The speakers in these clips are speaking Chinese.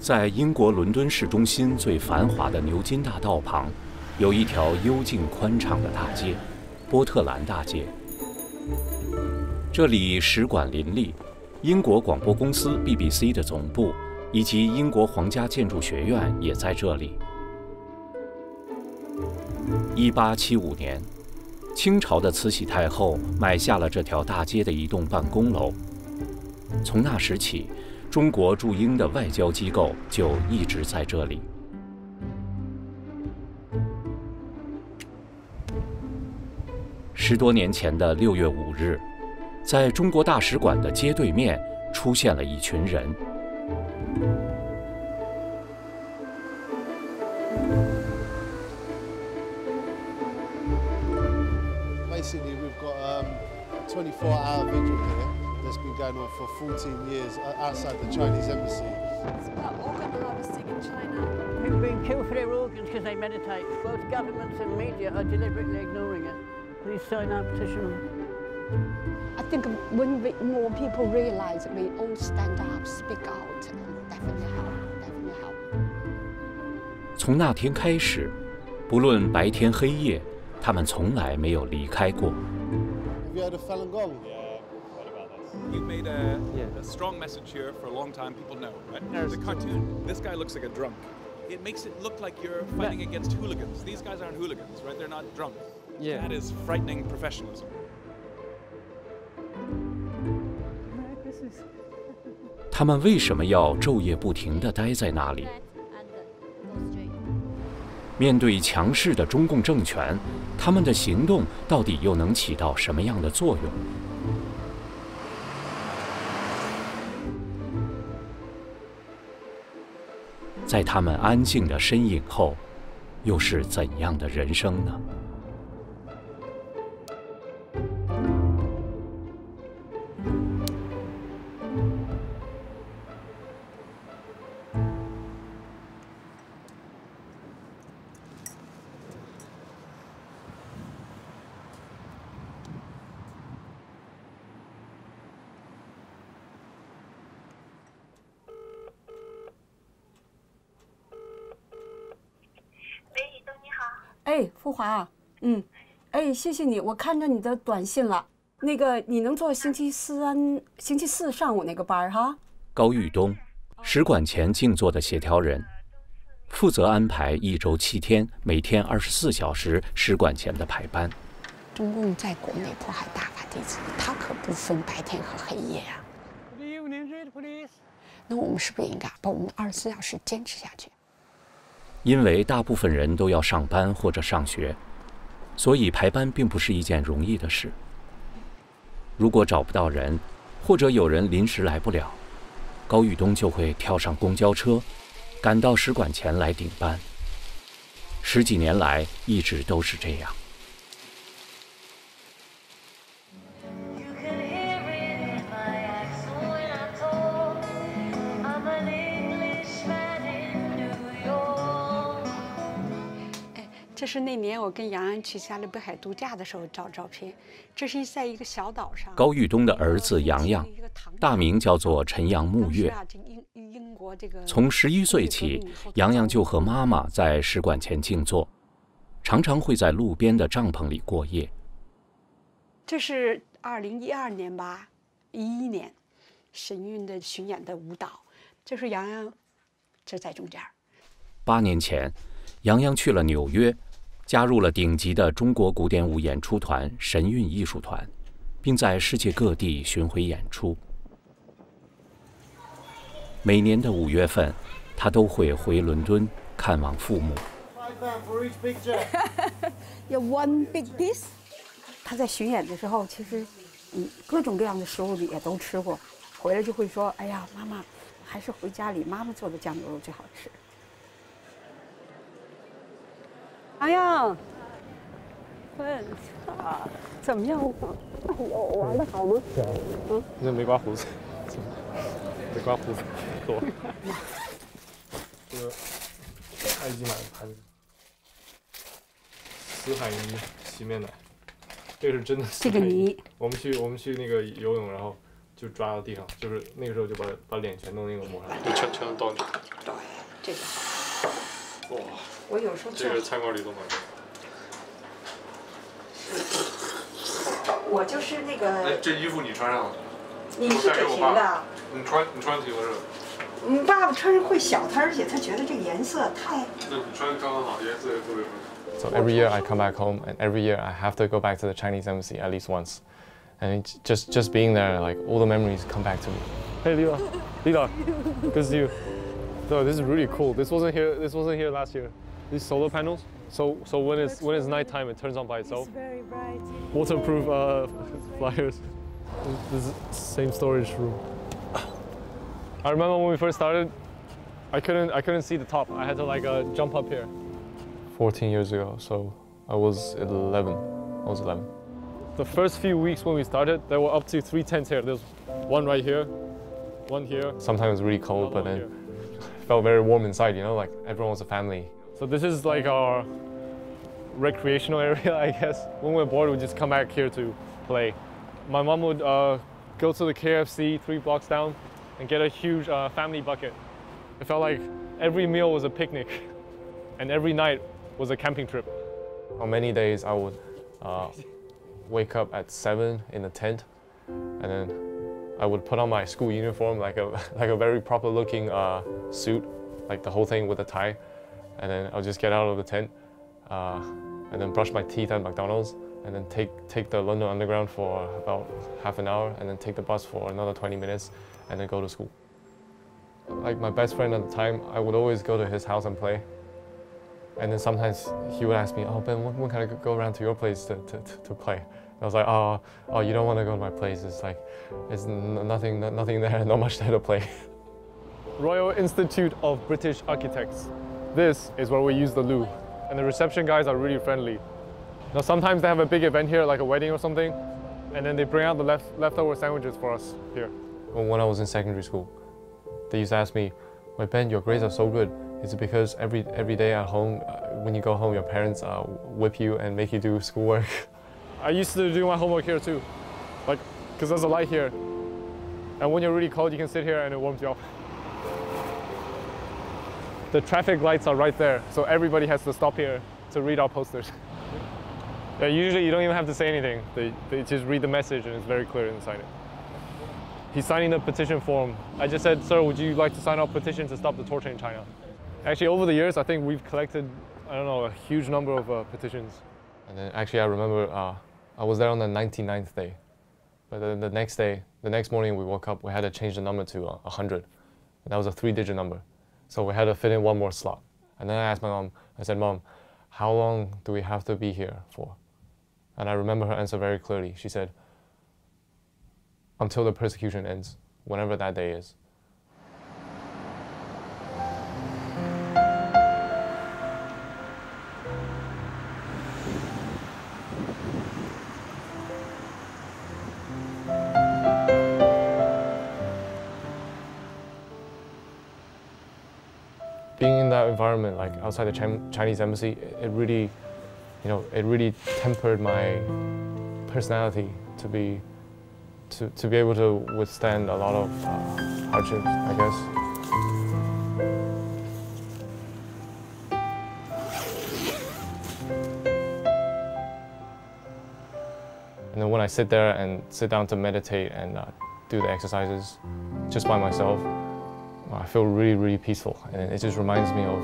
在英国伦敦市中心最繁华的牛津大道旁，有一条幽静宽敞的大街——波特兰大街。这里使馆林立，英国广播公司 BBC 的总部以及英国皇家建筑学院也在这里。1875年，清朝的慈禧太后买下了这条大街的一栋办公楼。从那时起，中国驻英的外交机构就一直在这里。十多年前的六月五日，在中国大使馆的街对面出现了一群人。Basically, we've got um, a 24-hour vigil here that's been going on for 14 years uh, outside the Chinese embassy. It's about organ harvesting in China. People being killed for their organs because they meditate. Both governments and media are deliberately ignoring it. Please sign our petition. I think when we, more people realize we all stand up, speak out, definitely help, definitely help. 从那天开始，不论白天黑夜，他们从来没有离开过。 Have you heard of Falun Gong? You've made a, a strong message here for a long time. People know, right? There's a cartoon. This guy looks like a drunk. It makes it look like you're fighting against hooligans. These guys aren't hooligans, right? They're not drunk. Yeah. That is frightening professionalism. 他们为什么要昼夜不停地待在那里？and the Street. 面对强势的中共政权，他们的行动到底又能起到什么样的作用？在他们安静的身影后，又是怎样的人生呢？哎，富华，嗯，哎，谢谢你，我看着你的短信了。那个，你能做星期三、星期四上午那个班儿哈？高玉东，使馆前静坐的协调人，负责安排一周七天、每天二十四小时使馆前的排班。中共在国内迫害大法弟子，他可不分白天和黑夜呀、Good evening, Red Police. 那我们是不是应该把我们二十四小时坚持下去？因为大部分人都要上班或者上学，所以排班并不是一件容易的事。如果找不到人，或者有人临时来不了，高玉东就会跳上公交车，赶到使馆前来顶班。十几年来一直都是这样。这是那年我跟杨洋去加勒比海度假的时候照照片。这是在一个小岛上。高玉东的儿子杨洋，大名叫做陈阳沐月。从十一岁起，杨洋就和妈妈在使馆前静坐，常常会在路边的帐篷里过夜。这是二零一二年吧，一一年，神韵的巡演的舞蹈，这是杨洋，这在中间。八年前，杨洋去了纽约，加入了顶级的中国古典舞演出团神韵艺术团，并在世界各地巡回演出。每年的五月份，他都会回伦敦看望父母。One big piece。他在巡演的时候，其实，嗯，各种各样的食物也都吃过，回来就会说：“哎呀，妈妈，还是回家里妈妈做的酱牛肉最好吃。”洋洋，问啊，怎么样？哎呦，玩的好吗？嗯你怎么没刮胡子？没刮胡子，多。这个爱基买的盘子，死海泥洗面奶，这个是真的这个泥我们去我们去那个游泳，然后就抓到地上，就是那个时候就把把脸全都那个抹上，就全全都倒进去。对，这个哇，我有时候这个餐馆里都买。我就是那哎，个，这衣服你穿上了，你是整形的，你穿你穿挺合适的。嗯，爸爸穿上会小，他而且他觉得这个颜色太。那你穿刚刚好，颜色也特别合适。 So every year I come back home, and every year I have to go back to the Chinese embassy at least once. And it's just just being there, like all the memories come back to me. Hey, Lila. Lila, good to see you. So this is really cool. This wasn't here. This wasn't here last year. These solar panels. So so when it's when it's nighttime, it turns on by itself. very bright. Waterproof uh, flyers. This is same storage room. I remember when we first started, I couldn't I couldn't see the top. I had to like uh, jump up here. 14 years ago, so I was 11. I was 11. The first few weeks when we started, there were up to three tents here. There's one right here, one here. Sometimes really cold, but then here. it felt very warm inside. You know, like everyone was a family. So this is like our recreational area, I guess. When we're bored, we just come back here to play. My mom would uh, go to the KFC three blocks down and get a huge uh, family bucket. It felt like every meal was a picnic, and every night was a camping trip. On many days, I would uh, wake up at seven in the tent, and then I would put on my school uniform, like a like a very proper-looking uh, suit, like the whole thing with a tie, and then I'll just get out of the tent, uh, and then brush my teeth at McDonald's, and then take take the London Underground for about half an hour, and then take the bus for another 20 minutes, and then go to school. Like my best friend at the time, I would always go to his house and play. And then sometimes he would ask me, oh, Ben, when, when can I go- around to your place to, to, to, to play? And I was like, oh, oh, you don't want to go to my place. It's like, it's nothing, nothing there, not much there to play. Royal Institute of British Architects. This is where we use the loo, and the reception guys are really friendly. Now sometimes they have a big event here, like a wedding or something, and then they bring out the left, leftover sandwiches for us here. When when I was in secondary school, they used to ask me, my Ben, your grades are so good. Is it because every, every day at home, uh, when you go home, your parents uh, whip you and make you do schoolwork? I used to do my homework here too, like, because there's a light here, and when you're really cold, you can sit here and it warms you up. The traffic lights are right there, so everybody has to stop here to read our posters. yeah, usually you don't even have to say anything. They, they just read the message and it's very clear and inside it. He's signing the petition form. I just said, sir, would you like to sign our petition to stop the torture in China? Actually, over the years, I think we've collected, I don't know, a huge number of uh, petitions. And then actually, I remember uh, I was there on the 99th day. But then the next day, the next morning we woke up, we had to change the number to uh, 100. And that was a three digit number. So we had to fit in one more slot. And then I asked my mom, I said, Mom, how long do we have to be here for? And I remember her answer very clearly. She said, Until the persecution ends, whenever that day is. Environment, like outside the Chin- Chinese embassy, it it really, you know, it really tempered my personality to be, to, to be able to withstand a lot of uh, hardships, I guess. And then when I sit there and sit down to meditate and uh, do the exercises just by myself, I feel really, really peaceful. And it just reminds me of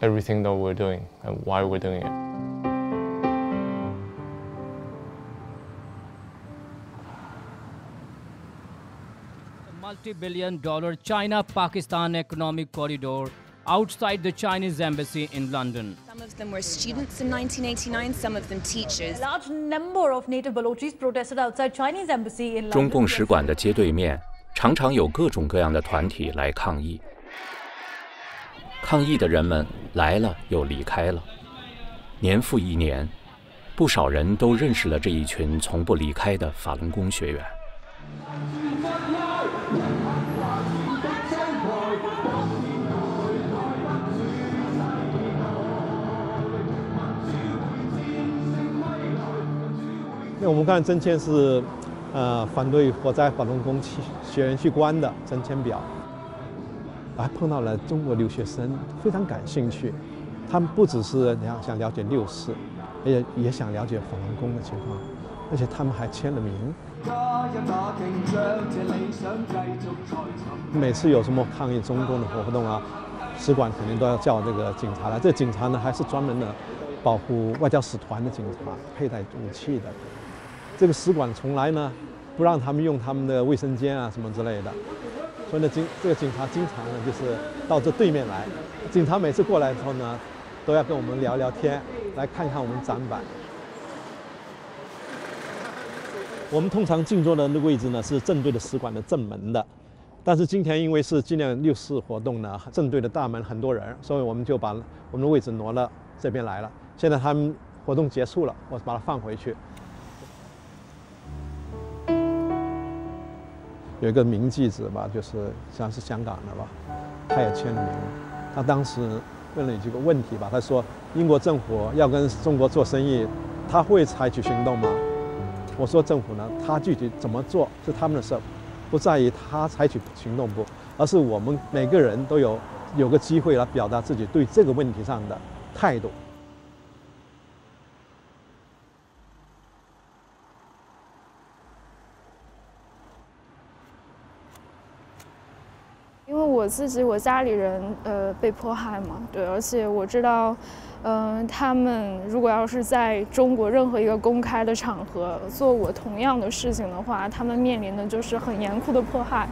everything that we're doing and why we're doing it. multi-billion dollar China-Pakistan economic corridor outside the Chinese embassy in London. Some of them were students in 1989, some of them teachers. A large number of native Balochis protested outside Chinese embassy in London. 中共使馆的街对面， 常常有各种各样的团体来抗议。抗议的人们来了又离开了，年复一年，不少人都认识了这一群从不离开的法轮功学员。那我们看真谦是呃，反对火灾法轮功学员去关的陈千表，还碰到了中国留学生，非常感兴趣。他们不只是想想了解六四，也也想了解法轮功的情况，而且他们还签了名。每次有什么抗议中共的活动啊，使馆肯定都要叫这个警察来。这警察呢，还是专门的保护外交使团的警察，佩戴武器的。这个使馆从来呢，不让他们用他们的卫生间啊什么之类的。所以呢，警这个警察经常呢就是到这对面来。警察每次过来之后呢，都要跟我们聊聊天，来看看我们展板。我们通常静坐的那个位置呢，是正对着使馆的正门的。但是今天因为是纪念六四活动呢，正对着大门很多人，所以我们就把我们的位置挪了这边来了。现在他们活动结束了，我把它放回去。有一个名记者吧，就是像是香港的吧，他也签了名。他当时问了几个问题吧，他说：“英国政府要跟中国做生意，他会采取行动吗？”我说政府呢，他具体怎么做是他们的事，不在于他采取行动不，而是我们每个人都有有个机会来表达自己对这个问题上的态度。自己，我家里人呃被迫害嘛，对，而且我知道。嗯，他们如果要是在中国任何一个公开的场合做我同样的事情的话，他们面临的就是很严酷的迫害。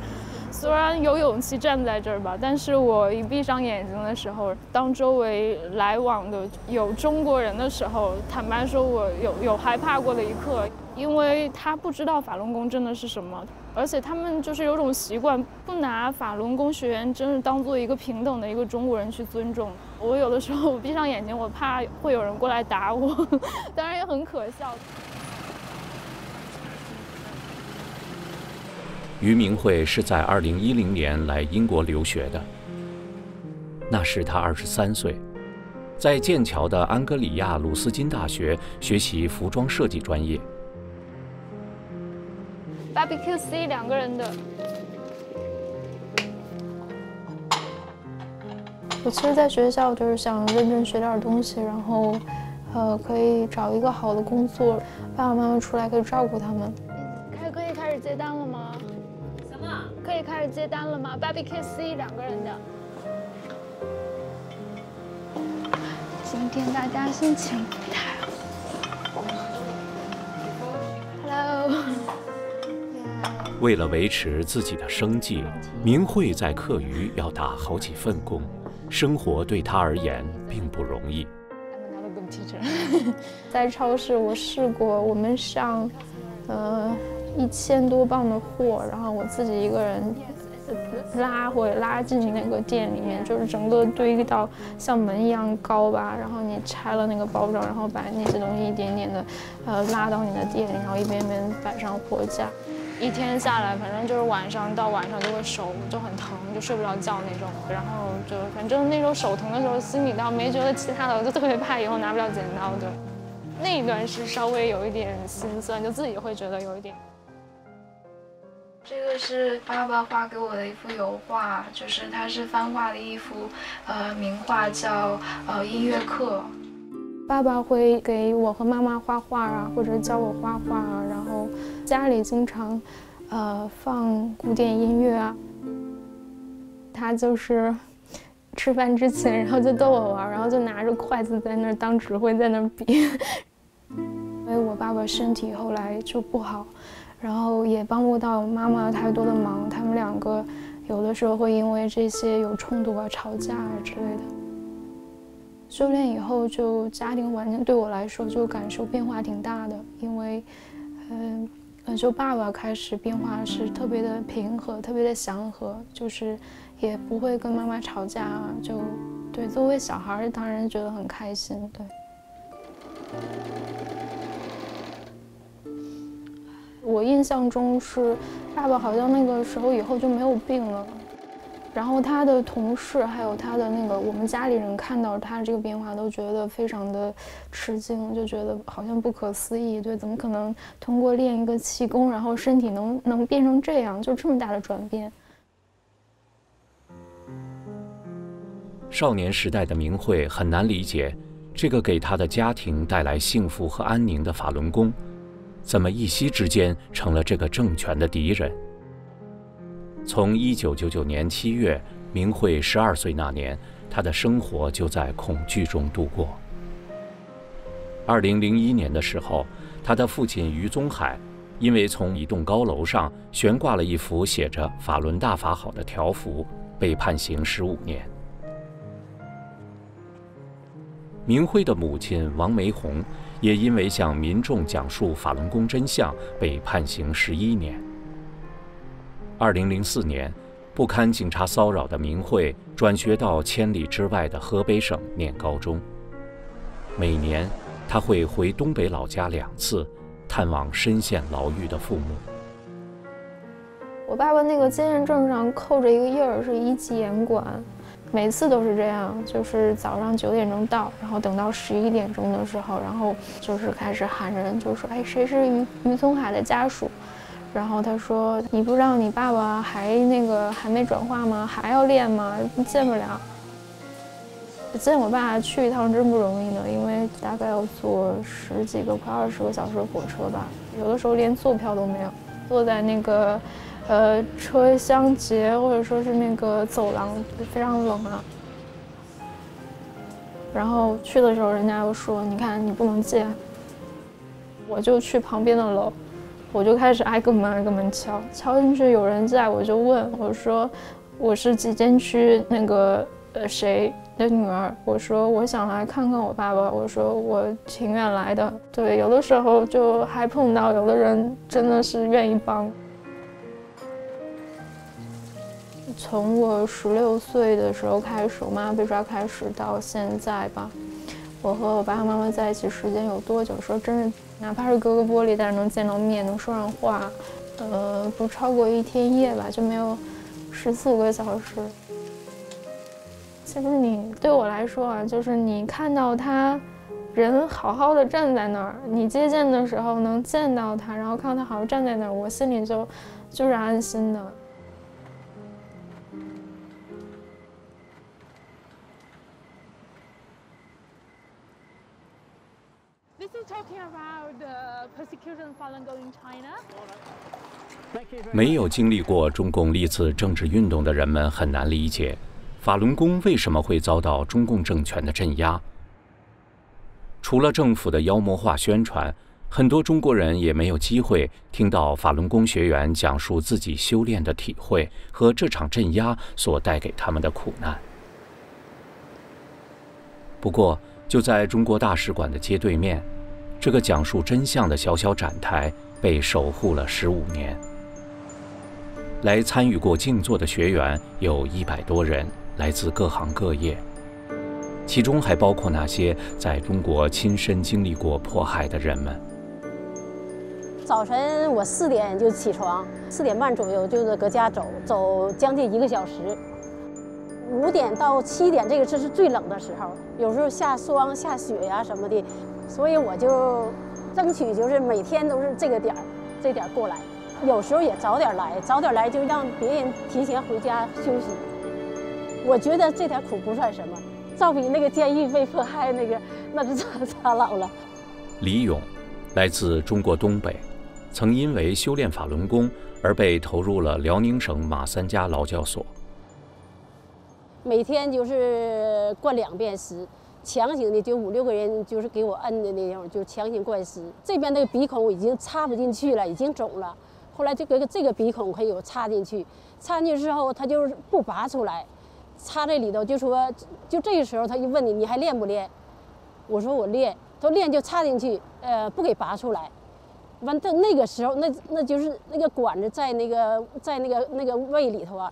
虽然有勇气站在这儿吧，但是我一闭上眼睛的时候，当周围来往的有中国人的时候，坦白说，我有有害怕过的一刻，因为他不知道法轮功真的是什么。而且他们就是有种习惯，不拿法轮功学员真是当做一个平等的一个中国人去尊重。我有的时候我闭上眼睛，我怕会有人过来打我，当然也很可笑。于明慧是在2010年来英国留学的，那时她23岁，在剑桥的安格里亚鲁斯金大学学习服装设计专业。Barbecue C 两个人的。我其实在学校就是想认真学点东西，然后，呃，可以找一个好的工作，爸爸妈妈出来可以照顾他们。开可以开始接单了吗？什么？可以开始接单了吗？Barbecue C 两个人的。今天大家心情不太好。Hello。为了维持自己的生计，明慧在课余要打好几份工，生活对她而言并不容易。在超市，我试过，我们上，呃，一千多磅的货，然后我自己一个人拉或者拉进那个店里面，就是整个堆到像门一样高吧，然后你拆了那个包装，然后把那些东西一点点的，呃，拉到你的店里，然后一遍遍摆上货架。一天下来，反正就是晚上到晚上就会手就很疼，就睡不着觉那种。然后就反正那时候手疼的时候，心里倒没觉得其他的，我就特别怕以后拿不了剪刀。对，那一段是稍微有一点心酸，就自己会觉得有一点。这个是爸爸画给我的一幅油画，就是它是翻画的一幅呃名画，叫呃音乐课。爸爸会给我和妈妈画画啊，或者教我画画啊，然后家里经常，呃，放古典音乐啊。他就是吃饭之前，然后就逗我玩，然后就拿着筷子在那儿当指挥，在那儿比。因为我爸爸身体后来就不好，然后也帮不到妈妈太多的忙，他们两个有的时候会因为这些有冲突啊、吵架啊之类的。修炼以后，就家庭环境对我来说就感受变化挺大的，因为，嗯，就爸爸开始变化是特别的平和，特别的祥和，就是也不会跟妈妈吵架，就对，作为小孩当然觉得很开心，对。我印象中是，爸爸好像那个时候以后就没有病了。然后他的同事还有他的那个我们家里人看到他这个变化，都觉得非常的吃惊，就觉得好像不可思议。对，怎么可能通过练一个气功，然后身体能能变成这样，就这么大的转变？少年时代的明慧很难理解，这个给他的家庭带来幸福和安宁的法轮功，怎么一夕之间成了这个政权的敌人？从1999年7月，明慧12岁那年，他的生活就在恐惧中度过。2001年的时候，他的父亲于宗海因为从一栋高楼上悬挂了一幅写着“法轮大法好”的条幅，被判刑15年。明慧的母亲王梅红也因为向民众讲述法轮功真相，被判刑11年。二零零四年，不堪警察骚扰的明慧转学到千里之外的河北省念高中。每年，他会回东北老家两次，探望深陷牢狱的父母。我爸爸那个监验证上扣着一个印儿，是一级严管，每次都是这样，就是早上九点钟到，然后等到十一点钟的时候，然后就是开始喊人，就说：“哎，谁是于于宗海的家属？”然后他说：“你不知道你爸爸还那个还没转化吗？还要练吗？见不了。见我爸去一趟真不容易呢，因为大概要坐十几个快二十个小时的火车吧，有的时候连坐票都没有，坐在那个呃车厢节或者说是那个走廊，非常冷啊。然后去的时候，人家又说：你看你不能进。我就去旁边的楼。”我就开始挨个门挨个门敲，敲进去有人在，我就问我说：“我是几监区那个呃谁的女儿？”我说：“我想来看看我爸爸。”我说：“我情愿来的。”对，有的时候就还碰到有的人真的是愿意帮。从我十六岁的时候开始，我妈被抓开始到现在吧，我和我爸爸妈妈在一起时间有多久？说真是。哪怕是隔个玻璃，但是能见到面，能说上话，呃，不超过一天一夜吧，就没有十四五个小时。其实你对我来说啊，就是你看到他人好好的站在那儿，你接见的时候能见到他，然后看到他好好站在那儿，我心里就就是安心的。没有经历过中共历次政治运动的人们很难理解，法轮功为什么会遭到中共政权的镇压。除了政府的妖魔化宣传，很多中国人也没有机会听到法轮功学员讲述自己修炼的体会和这场镇压所带给他们的苦难。不过，就在中国大使馆的街对面。这个讲述真相的小小展台被守护了十五年。来参与过静坐的学员有一百多人，来自各行各业，其中还包括那些在中国亲身经历过迫害的人们。早晨我四点就起床，四点半左右就是搁家走，走将近一个小时。五点到七点这个这是最冷的时候，有时候下霜下雪呀什么的。所以我就争取就是每天都是这个点儿，这点儿过来，有时候也早点来，早点来就让别人提前回家休息。我觉得这点苦不算什么，照比那个监狱被迫害那个，那就差差老了。李勇，来自中国东北，曾因为修炼法轮功而被投入了辽宁省马三家劳教所。每天就是灌两遍食。强行的就五六个人，就是给我摁的那种，就强行灌食。这边那个鼻孔已经插不进去了，已经肿了。后来就给这个鼻孔可以有插进去，插进去之后他就是不拔出来，插在里头就说，就这个时候他就问你你还练不练？我说我练。他说练就插进去，呃，不给拔出来。完到那个时候，那那就是那个管子在那个在那个那个胃里头啊，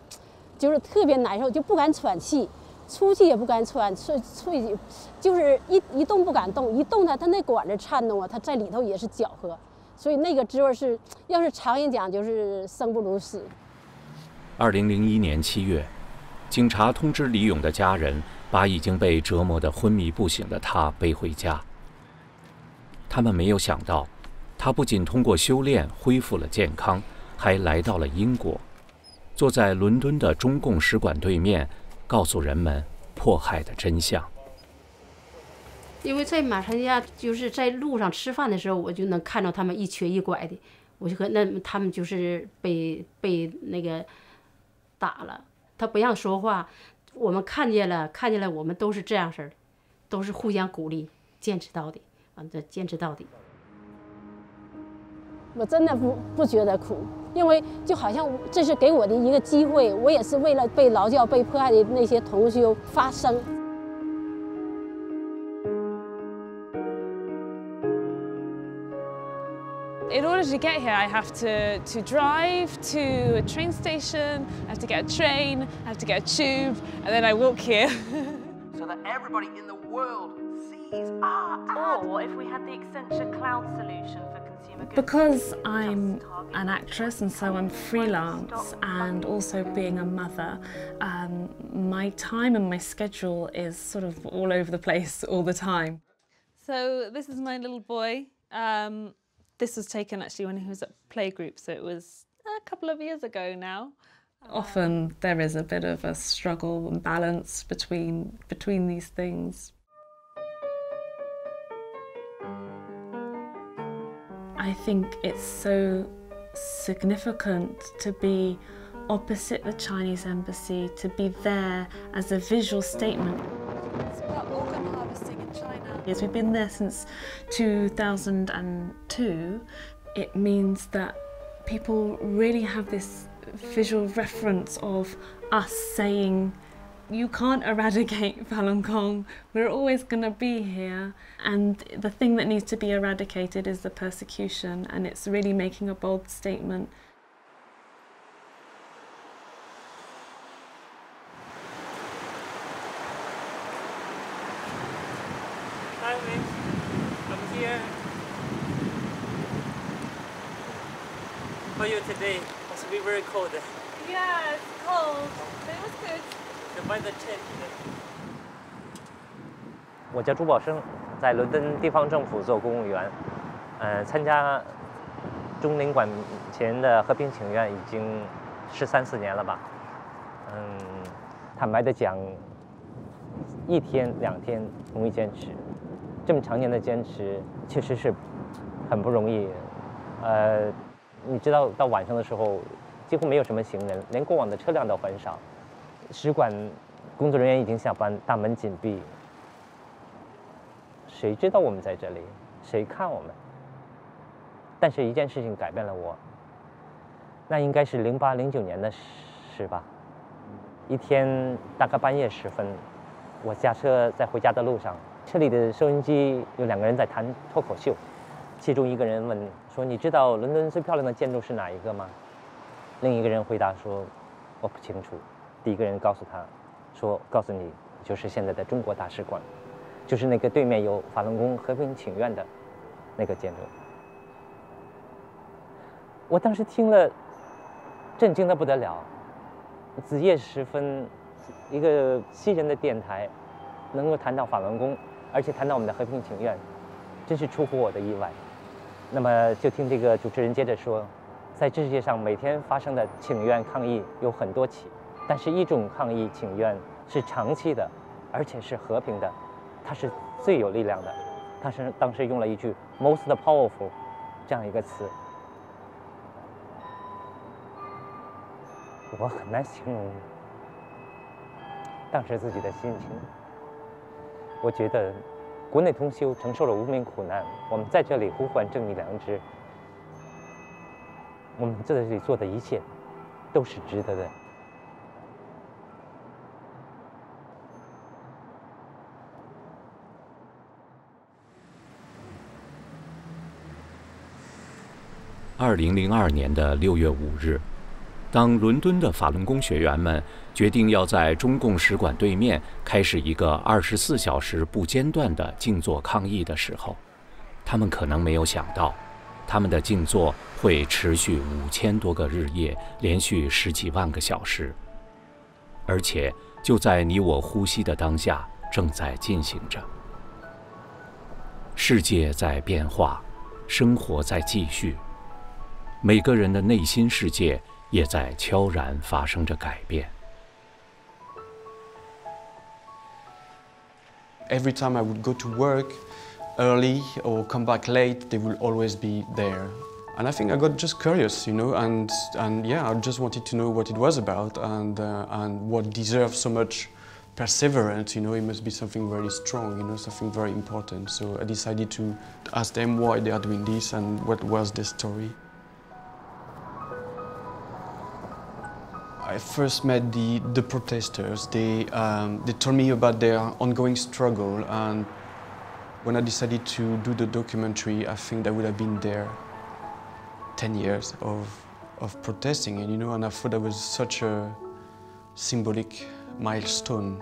就是特别难受，就不敢喘气。出去也不敢喘，出出去就是一一动不敢动，一动它它那管子颤动啊，它在里头也是搅和，所以那个滋味是，要是常人讲就是生不如死。二零零一年七月，警察通知李勇的家人，把已经被折磨得昏迷不醒的他背回家。他们没有想到，他不仅通过修炼恢复了健康，还来到了英国，坐在伦敦的中共使馆对面，告诉人们迫害的真相。因为在马三亚，就是在路上吃饭的时候，我就能看到他们一瘸一拐的，我就和那他们就是被被那个打了，他不让说话，我们看见了，看见了，我们都是这样式儿的，都是互相鼓励，坚持到底，啊，这坚持到底。我真的不不觉得苦，因为就好像这是给我的一个机会，我也是为了被劳教、被迫害的那些同修发声。 In order to get here, I have to, to drive to a train station, I have to get a train, I have to get a tube, and then I walk here. so that everybody in the world sees our ad. Or if we had the Accenture cloud solution for consumer goods. because I'm an actress and so I'm freelance and also being a mother, um, my time and my schedule is sort of all over the place all the time. So this is my little boy. Um, this was taken actually when he was at playgroup, so it was a couple of years ago now. Often there is a bit of a struggle and balance between between these things. I think it's so significant to be opposite the Chinese embassy, to be there as a visual statement. It's about organ harvesting in China. Yes, we've been there since 2002. It means that people really have this visual reference of us saying, you can't eradicate Falun Gong. We're always going to be here. And the thing that needs to be eradicated is the persecution, and it's really making a bold statement. Hi, Miss. I'm here. For you today, must be very cold. Eh? Yeah, it's cold, but it was good. 我叫朱宝生，在伦敦地方政府做公务员，呃，参加中领馆前的和平请愿已经十三四年了吧。嗯，坦白的讲，一天两天容易坚持，这么常年的坚持确实是很不容易。呃，你知道到晚上的时候，几乎没有什么行人，连过往的车辆都很少。使馆工作人员已经下班，大门紧闭。谁知道我们在这里？谁看我们？但是一件事情改变了我，那应该是零八零九年的事吧。一天大概半夜时分，我驾车在回家的路上，车里的收音机有两个人在谈脱口秀，其中一个人问说：“你知道伦敦最漂亮的建筑是哪一个吗？”另一个人回答说：“我不清楚。”第一个人告诉他说：“告诉你，就是现在的中国大使馆。”就是那个对面有法轮功和平请愿的那个建筑。我当时听了，震惊的不得了。子夜时分，一个西人的电台能够谈到法轮功，而且谈到我们的和平请愿，真是出乎我的意外。那么就听这个主持人接着说，在这世界上每天发生的请愿抗议有很多起，但是一种抗议请愿是长期的，而且是和平的。它是最有力量的，他是当时用了一句 “most powerful” 这样一个词，我很难形容当时自己的心情。我觉得国内同修承受了无名苦难，我们在这里呼唤正义良知，我们在这里做的一切都是值得的。二零零二年的六月五日，当伦敦的法轮功学员们决定要在中共使馆对面开始一个二十四小时不间断的静坐抗议的时候，他们可能没有想到，他们的静坐会持续五千多个日夜，连续十几万个小时。而且就在你我呼吸的当下正在进行着。世界在变化，生活在继续，每个人的内心世界也在悄然发生着改变。 Every time I would go to work early or come back late, they will always be there. And I think I got just curious, you know, and, and yeah, I just wanted to know what it was about and, uh, and what deserves so much perseverance, you know, it must be something very strong, you know, something very important. So I decided to ask them why they are doing this and what was their story. I first met the, the protesters. They, um, they told me about their ongoing struggle and when I decided to do the documentary, I think that would have been there 10 years of, of protesting and you know, and I thought that was such a symbolic milestone.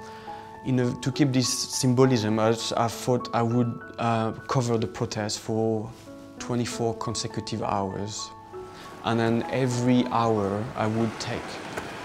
A, to keep this symbolism, I, I thought I would uh, cover the protest for 24 consecutive hours. And then every hour I would take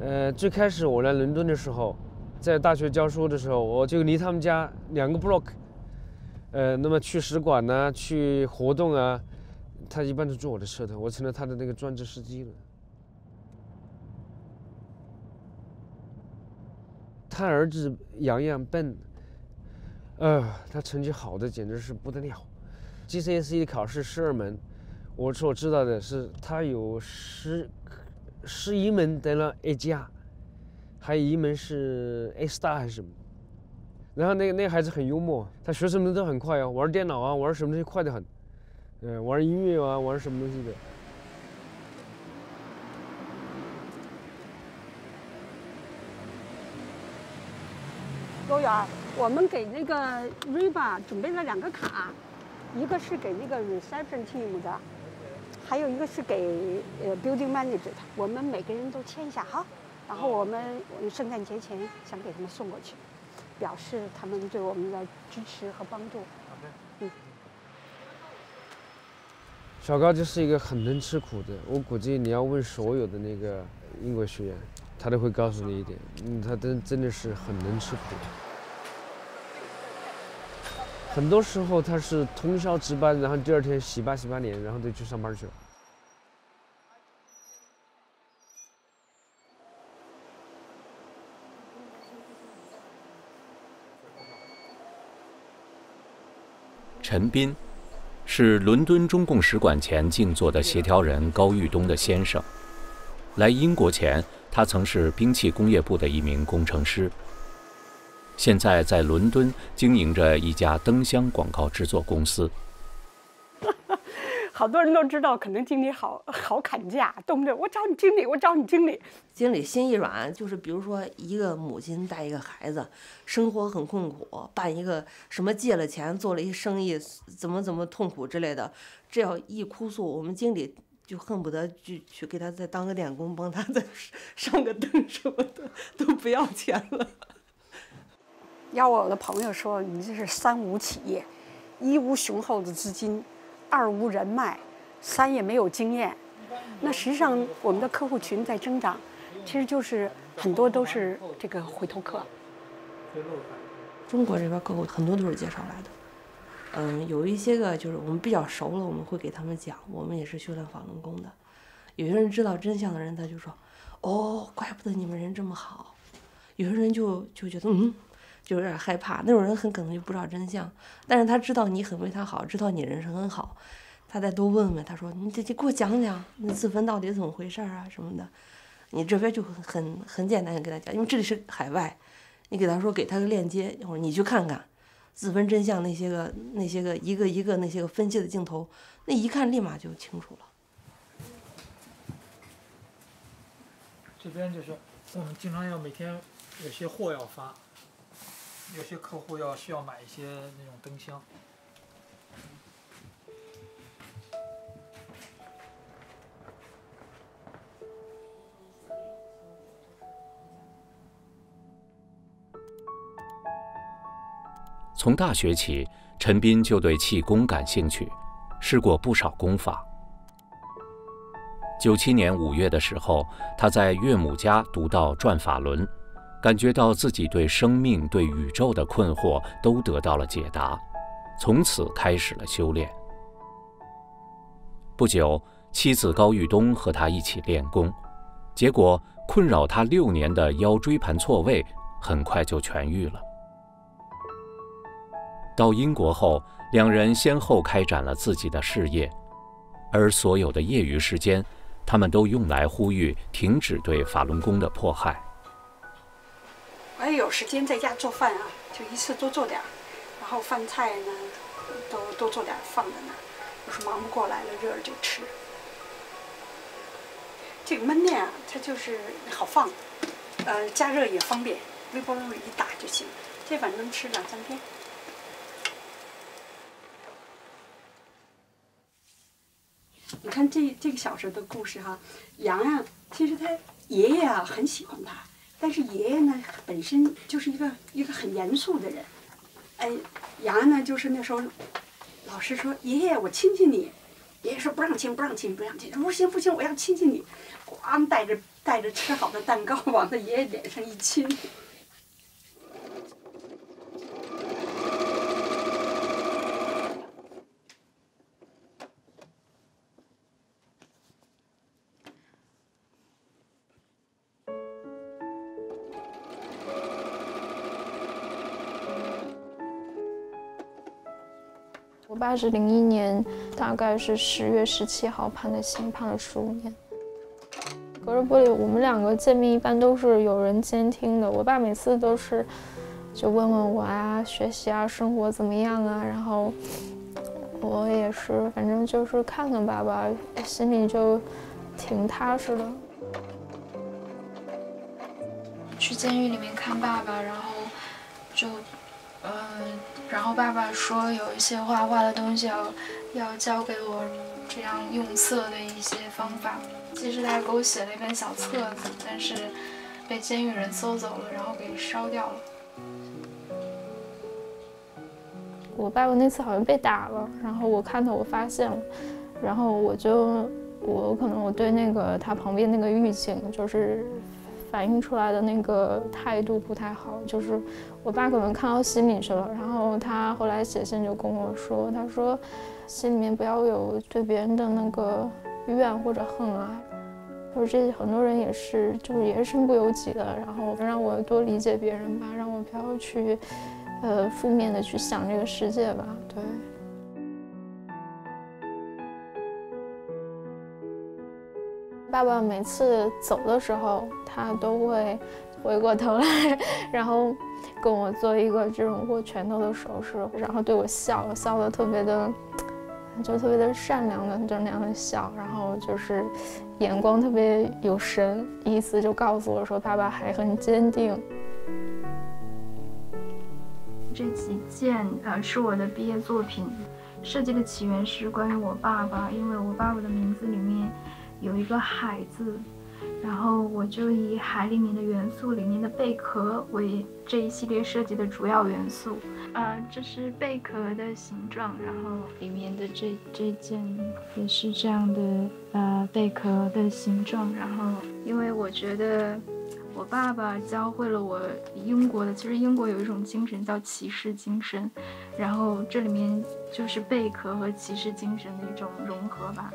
呃，最开始我来伦敦的时候，在大学教书的时候，我就离他们家两个 block。呃，那么去使馆呢，去活动啊，他一般都坐我的车头，我成了他的那个专职司机了。他儿子洋洋笨，呃，他成绩好的简直是不得了。GCSE 考试十二门，我所知道的是他有十十一门得了 A 加，还有一门是 A star 还是什么。然后那个那个孩子很幽默，他学什么都很快啊，玩电脑啊，玩什么东西快得很，嗯、玩音乐啊，玩什么东西的。周远，我们给那个 Riva 准备了两个卡，一个是给那个 reception team 的，还有一个是给呃 building manager 的。我们每个人都签一下哈，然后我们我们圣诞节前想给他们送过去，表示他们对我们的支持和帮助。嗯，小高就是一个很能吃苦的，我估计你要问所有的那个英国学员，他都会告诉你一点，嗯，他真真的是很能吃苦。很多时候他是通宵值班，然后第二天洗吧洗吧脸，然后就去上班去了。陈斌是伦敦中共使馆前静坐的协调人高玉东的先生。来英国前，他曾是兵器工业部的一名工程师。现在在伦敦经营着一家灯箱广告制作公司。好多人都知道，可能经理好好砍价，动不动我找你经理，我找你经理。经理心一软，就是比如说一个母亲带一个孩子，生活很困苦，办一个什么借了钱做了一生意，怎么怎么痛苦之类的，只要一哭诉，我们经理就恨不得去去给他再当个电工，帮他再上个灯什么的，都不要钱了。要我的朋友说，你这是三无企业，一无雄厚的资金，二无人脉，三也没有经验。那实际上我们的客户群在增长，其实就是很多都是这个回头客。中国这边客户很多都是介绍来的，嗯，有一些个就是我们比较熟了，我们会给他们讲，我们也是修炼法轮功的。有些人知道真相的人，他就说，哦，怪不得你们人这么好。有些人就就觉得，嗯。就有点害怕，那种人很可能就不知道真相，但是他知道你很为他好，知道你人生很好，他再多问问，他说你这这给我讲讲，那自焚到底怎么回事啊什么的，你这边就很很很简单的给他讲，因为这里是海外，你给他说给他个链接，一会儿你去看看，自焚真相那些个那些个一个一个那些个分析的镜头，那一看立马就清楚了。这边就是我们经常要每天有些货要发，有些客户要需要买一些那种灯箱。从大学起，陈斌就对气功感兴趣，试过不少功法。九七年五月的时候，他在岳母家读到转法轮，感觉到自己对生命、对宇宙的困惑都得到了解答，从此开始了修炼。不久，妻子高玉东和他一起练功，结果困扰他六年的腰椎盘错位很快就痊愈了。到英国后，两人先后开展了自己的事业，而所有的业余时间，他们都用来呼吁停止对法轮功的迫害。我也有时间在家做饭啊，就一次多做点儿，然后饭菜呢，都多做点儿放在那儿，有时忙不过来了，热了就吃。这个焖面啊，它就是好放，呃，加热也方便，微波炉里一打就行，这反正能吃两三天。你看这这个小时候的故事哈，洋洋其实他爷爷啊很喜欢他，但是爷爷呢本身就是一个一个很严肃的人，哎，洋洋呢就是那时候老师说爷爷我亲亲你，爷爷说不让亲不让亲不让亲，我说行不行我要亲亲你，咣带着带着吃好的蛋糕往他爷爷脸上一亲。我爸是零一年，大概是十月十七号判的刑，判了十五年。隔着玻璃，我们两个见面一般都是有人监听的。我爸每次都是就问问我啊，学习啊，生活怎么样啊，然后我也是，反正就是看看爸爸，心里就挺踏实的。去监狱里面看爸爸，然后就，嗯、然后爸爸说有一些画画的东西要要教给我，这样用色的一些方法。其实他给我写了一本小册子，但是被监狱人搜走了，然后给烧掉了。我爸爸那次好像被打了，然后我看到我发现了，然后我就我可能我对那个他旁边那个狱警就是反映出来的那个态度不太好，就是我爸可能看到心里去了，然后他后来写信就跟我说，他说心里面不要有对别人的那个怨或者恨啊，他说这很多人也是就是也是身不由己的，然后让我多理解别人吧，让我不要去。呃，负面的去想这个世界吧，对。爸爸每次走的时候，他都会回过头来，然后跟我做一个这种握拳头的手势，然后对我笑，笑的特别的，就特别的善良的，就那样的笑，然后就是眼光特别有神，意思就告诉我说，爸爸还很坚定。这几件呃是我的毕业作品，设计的起源是关于我爸爸，因为我爸爸的名字里面有一个海字，然后我就以海里面的元素里面的贝壳为这一系列设计的主要元素。呃，这是贝壳的形状，然后里面的这这件也是这样的呃贝壳的形状，然后因为我觉得。我爸爸教会了我英国的，其实英国有一种精神叫骑士精神，然后这里面就是贝壳和骑士精神的一种融合吧。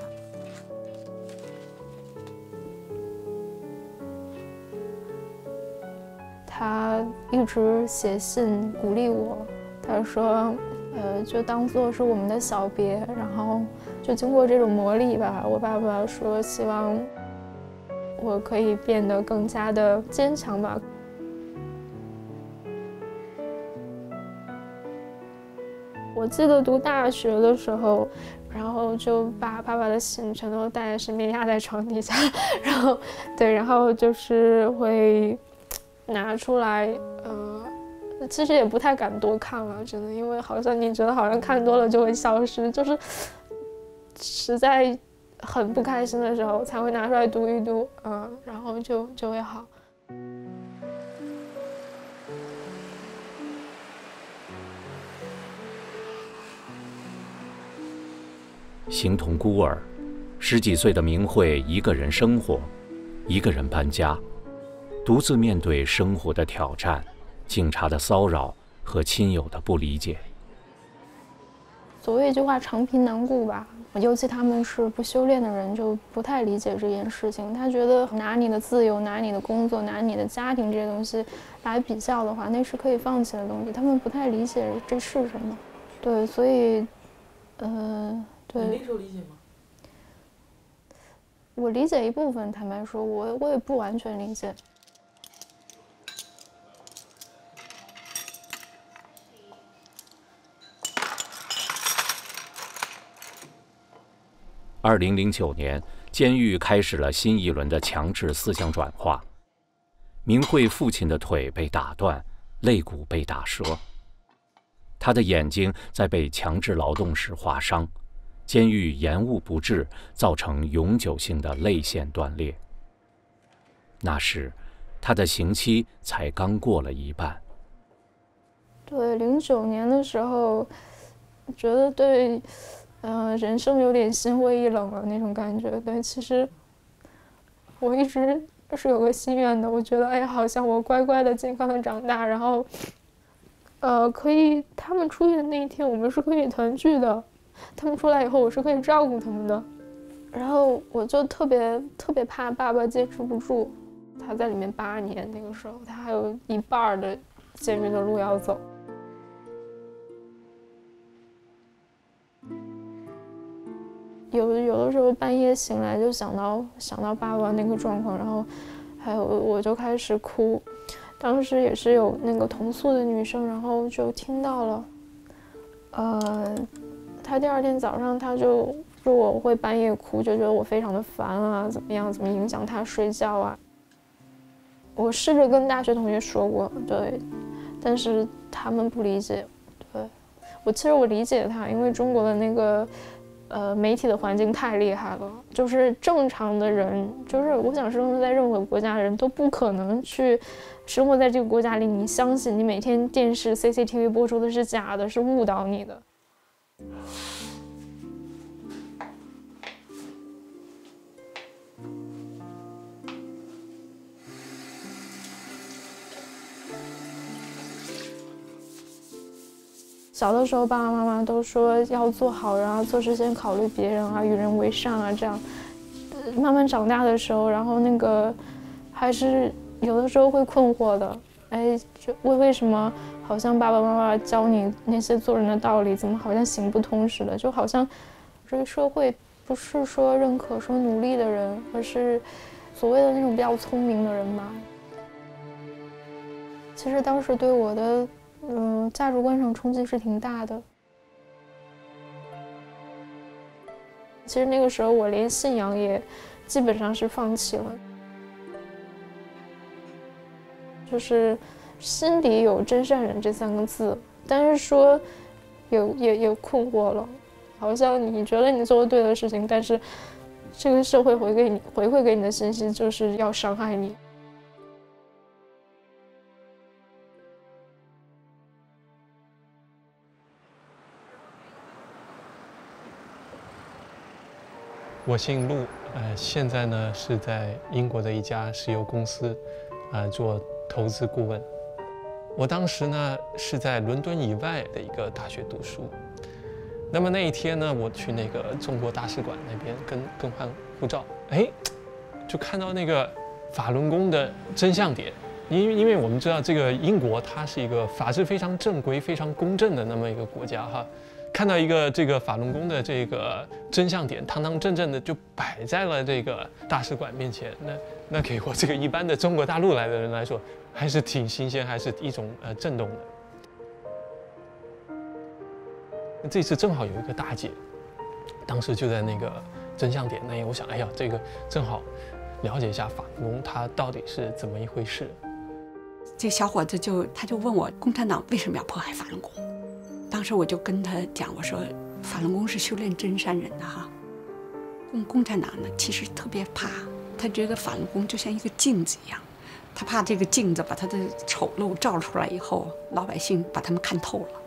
他一直写信鼓励我，他说，呃，就当做是我们的小别，然后就经过这种磨砺吧。我爸爸说，希望。我可以变得更加的坚强吧。我记得读大学的时候，然后就把爸爸的信全都带在身边，压在床底下，然后对，然后就是会拿出来，呃，其实也不太敢多看了，真的，因为好像你觉得好像看多了就会消失，就是实在很不开心的时候才会拿出来读一读，嗯，然后就就会好。形同孤儿，十几岁的明慧一个人生活，一个人搬家，独自面对生活的挑战、警察的骚扰和亲友的不理解。所谓一句话“长贫难顾”吧，尤其他们是不修炼的人，就不太理解这件事情。他觉得拿你的自由、拿你的工作、拿你的家庭这些东西来比较的话，那是可以放弃的东西。他们不太理解这是什么。对，所以，呃。对，你那时候理解吗？我理解一部分，坦白说，我我也不完全理解。二零零九年，监狱开始了新一轮的强制思想转化。明慧父亲的腿被打断，肋骨被打折，他的眼睛在被强制劳动时划伤。监狱延误不治，造成永久性的泪腺断裂。那时，他的刑期才刚过了一半。对，零九年的时候，觉得对，嗯，人生有点心灰意冷了那种感觉。对，其实我一直是有个心愿的，我觉得，哎，好像我乖乖的、健康的长大，然后，呃，可以他们出去的那一天，我们是可以团聚的。他们出来以后，我是可以照顾他们的，然后我就特别特别怕爸爸坚持不住，他在里面八年，那个时候他还有一半的监狱的路要走。有有的时候半夜醒来就想到想到爸爸那个状况，然后还有我就开始哭，当时也是有那个同宿的女生，然后就听到了，呃。她第二天早上，她就说我会半夜哭，就觉得我非常的烦啊，怎么样，怎么影响她睡觉啊？我试着跟大学同学说过，对，但是他们不理解。对我其实我理解他，因为中国的那个呃媒体的环境太厉害了，就是正常的人，就是我想生活在任何国家的人都不可能去生活在这个国家里，你相信你每天电视 CCTV 播出的是假的，是误导你的。小的时候，爸爸妈妈都说要做好人啊，做事先考虑别人啊，与人为善啊，这样。慢慢长大的时候，然后那个还是有的时候会困惑的。哎，为为什么？好像爸爸妈妈教你那些做人的道理，怎么好像行不通似的？就好像这个社会不是说认可说努力的人，而是所谓的那种比较聪明的人嘛。其实当时对我的嗯价值观上冲击是挺大的。其实那个时候我连信仰也基本上是放弃了，就是。心底有真善人这三个字，但是说有也也困惑了，好像你觉得你做的对的事情，但是这个社会回给你回馈给你的信息就是要伤害你。我姓陆，呃，现在呢是在英国的一家石油公司，呃，做投资顾问。我当时呢是在伦敦以外的一个大学读书，那么那一天呢，我去那个中国大使馆那边更更换护照，哎，就看到那个法轮功的真相点，因为因为我们知道这个英国它是一个法制非常正规、非常公正的那么一个国家哈，看到一个这个法轮功的这个真相点，堂堂正正的就摆在了这个大使馆面前，那那给我这个一般的中国大陆来的人来说。还是挺新鲜，还是一种呃震动的。这次正好有一个大姐，当时就在那个真相点那里，我想，哎呀，这个正好了解一下法轮功它到底是怎么一回事。这小伙子就他就问我，共产党为什么要迫害法轮功？当时我就跟他讲，我说法轮功是修炼真善忍的哈。共共产党呢，其实特别怕，他觉得法轮功就像一个镜子一样，他怕这个镜子把他的丑陋照出来以后，老百姓把他们看透了，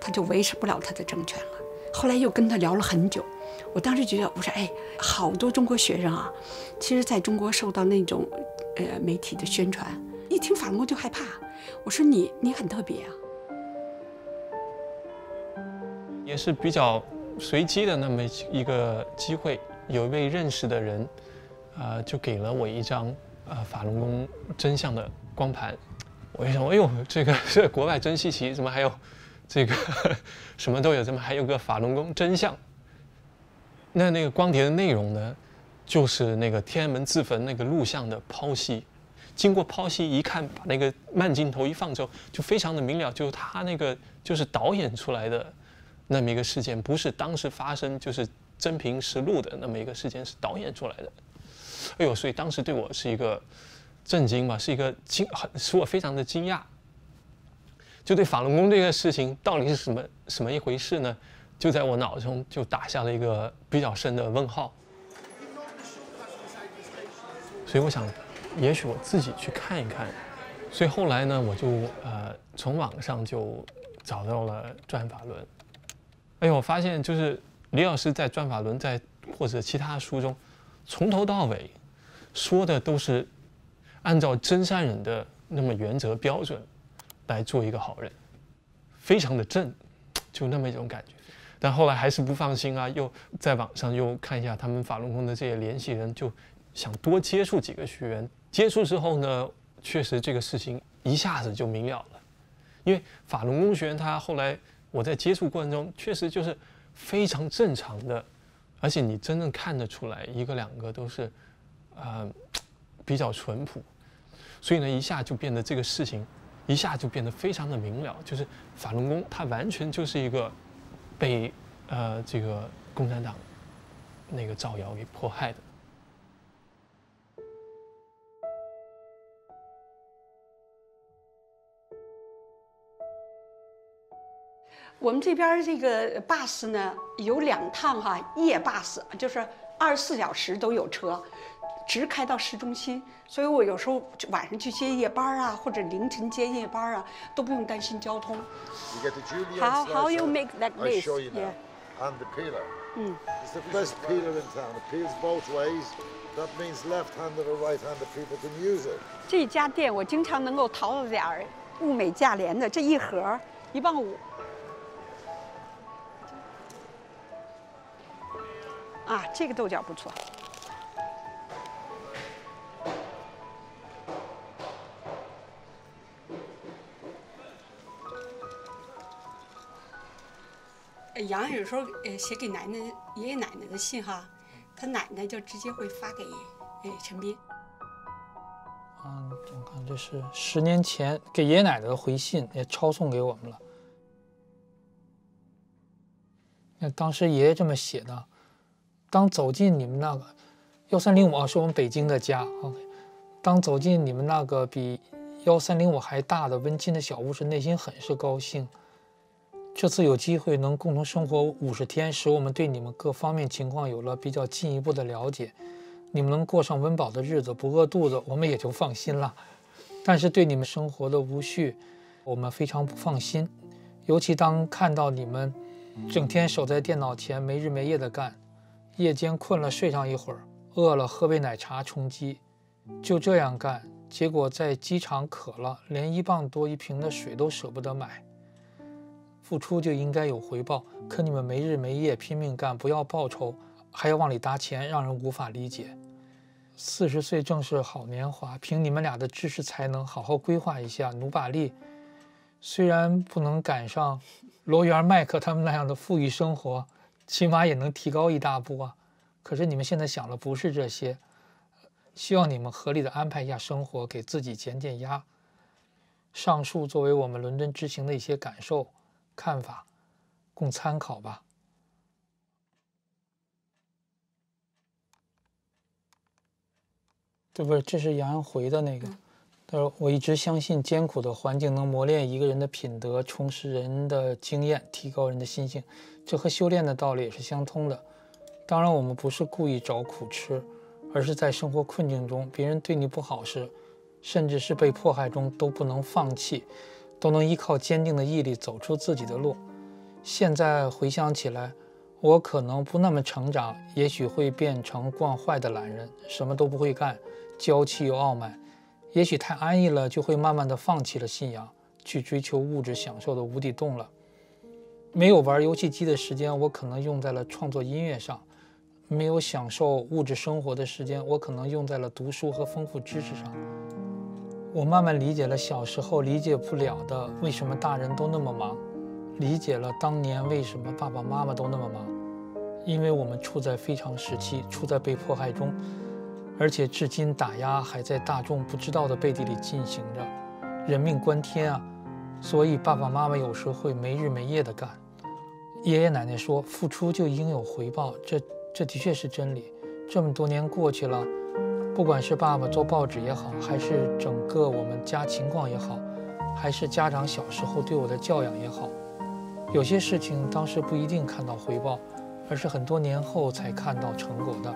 他就维持不了他的政权了。后来又跟他聊了很久，我当时觉得，我说哎，好多中国学生啊，其实在中国受到那种呃媒体的宣传，一听法轮功就害怕。我说你你很特别啊。也是比较随机的那么一个机会，有一位认识的人，呃，就给了我一张呃法轮功真相的光盘。我一想，哎呦，这个是国外真稀奇，怎么还有这个什么都有，怎么还有个法轮功真相？那那个光碟的内容呢，就是那个天安门自焚那个录像的剖析。经过剖析一看，把那个慢镜头一放之后，就非常的明了，就是他那个就是导演出来的。那么一个事件不是当时发生，就是真凭实录的那么一个事件是导演出来的。哎呦，所以当时对我是一个震惊吧，是一个惊，很使我非常的惊讶。就对法轮功这个事情到底是什么什么一回事呢？就在我脑中就打下了一个比较深的问号。所以我想，也许我自己去看一看。所以后来呢，我就呃从网上就找到了转法轮。哎，我发现就是李老师在《转法轮》在或者其他书中，从头到尾说的都是按照真善忍的那么原则标准来做一个好人，非常的正，就那么一种感觉。但后来还是不放心啊，又在网上又看一下他们法轮功的这些联系人，就想多接触几个学员。接触之后呢，确实这个事情一下子就明了了，因为法轮功学员他后来。我在接触过程中，确实就是非常正常的，而且你真正看得出来，一个两个都是，呃，比较淳朴，所以呢，一下就变得这个事情，一下就变得非常的明了，就是法轮功它完全就是一个被呃这个共产党那个造谣给迫害的。我们这边这个 bus 呢有两趟哈夜 bus，就是二十四小时都有车，直开到市中心。所以我有时候晚上去接夜班啊，或者凌晨接夜班啊，都不用担心交通。How how you make like this? Yeah. And the peeler. 嗯。It's the best peeler in town. It peels both ways. That means left-handed or right-handed people can use it. 这家店我经常能够淘到点儿物美价廉的，这一盒一磅五。啊，这个豆角不错。洋洋有时候呃写给奶奶、爷爷奶奶的信哈，他奶奶就直接会发给呃陈斌。嗯，我看这是十年前给爷爷奶奶的回信，也抄送给我们了。那当时爷爷这么写的。当走进你们那个幺三零五啊是我们北京的家。OK，当走进你们那个比幺三零五还大的温馨的小屋时，内心很是高兴。这次有机会能共同生活五十天，使我们对你们各方面情况有了比较进一步的了解。你们能过上温饱的日子，不饿肚子，我们也就放心了。但是对你们生活的无序，我们非常不放心。尤其当看到你们整天守在电脑前，没日没夜的干。夜间困了睡上一会儿，饿了喝杯奶茶充饥，就这样干。结果在机场渴了，连一磅多一瓶的水都舍不得买。付出就应该有回报，可你们没日没夜拼命干，不要报酬，还要往里搭钱，让人无法理解。四十岁正是好年华，凭你们俩的知识才能，好好规划一下，努把力。虽然不能赶上罗源、麦克他们那样的富裕生活。起码也能提高一大步啊。可是你们现在想的不是这些希望你们合理的安排一下生活给自己减减压。上述作为我们伦敦之行的一些感受看法供参考吧。这不是这是杨洋回的那个他说：“我一直相信，艰苦的环境能磨练一个人的品德，充实人的经验，提高人的心性。这和修炼的道理也是相通的。当然，我们不是故意找苦吃，而是在生活困境中，别人对你不好时，甚至是被迫害中，都不能放弃，都能依靠坚定的毅力走出自己的路。现在回想起来，我可能不那么成长，也许会变成惯坏的懒人，什么都不会干。”娇气又傲慢，也许太安逸了，就会慢慢的放弃了信仰，去追求物质享受的无底洞了。没有玩游戏机的时间，我可能用在了创作音乐上；没有享受物质生活的时间，我可能用在了读书和丰富知识上。我慢慢理解了小时候理解不了的，为什么大人都那么忙；理解了当年为什么爸爸妈妈都那么忙，因为我们处在非常时期，处在被迫害中。而且至今打压还在大众不知道的背地里进行着，人命关天啊！所以爸爸妈妈有时会没日没夜的干。爷爷奶奶说付出就应有回报，这这的确是真理。这么多年过去了，不管是爸爸做报纸也好，还是整个我们家情况也好，还是家长小时候对我的教养也好，有些事情当时不一定看到回报，而是很多年后才看到成果的。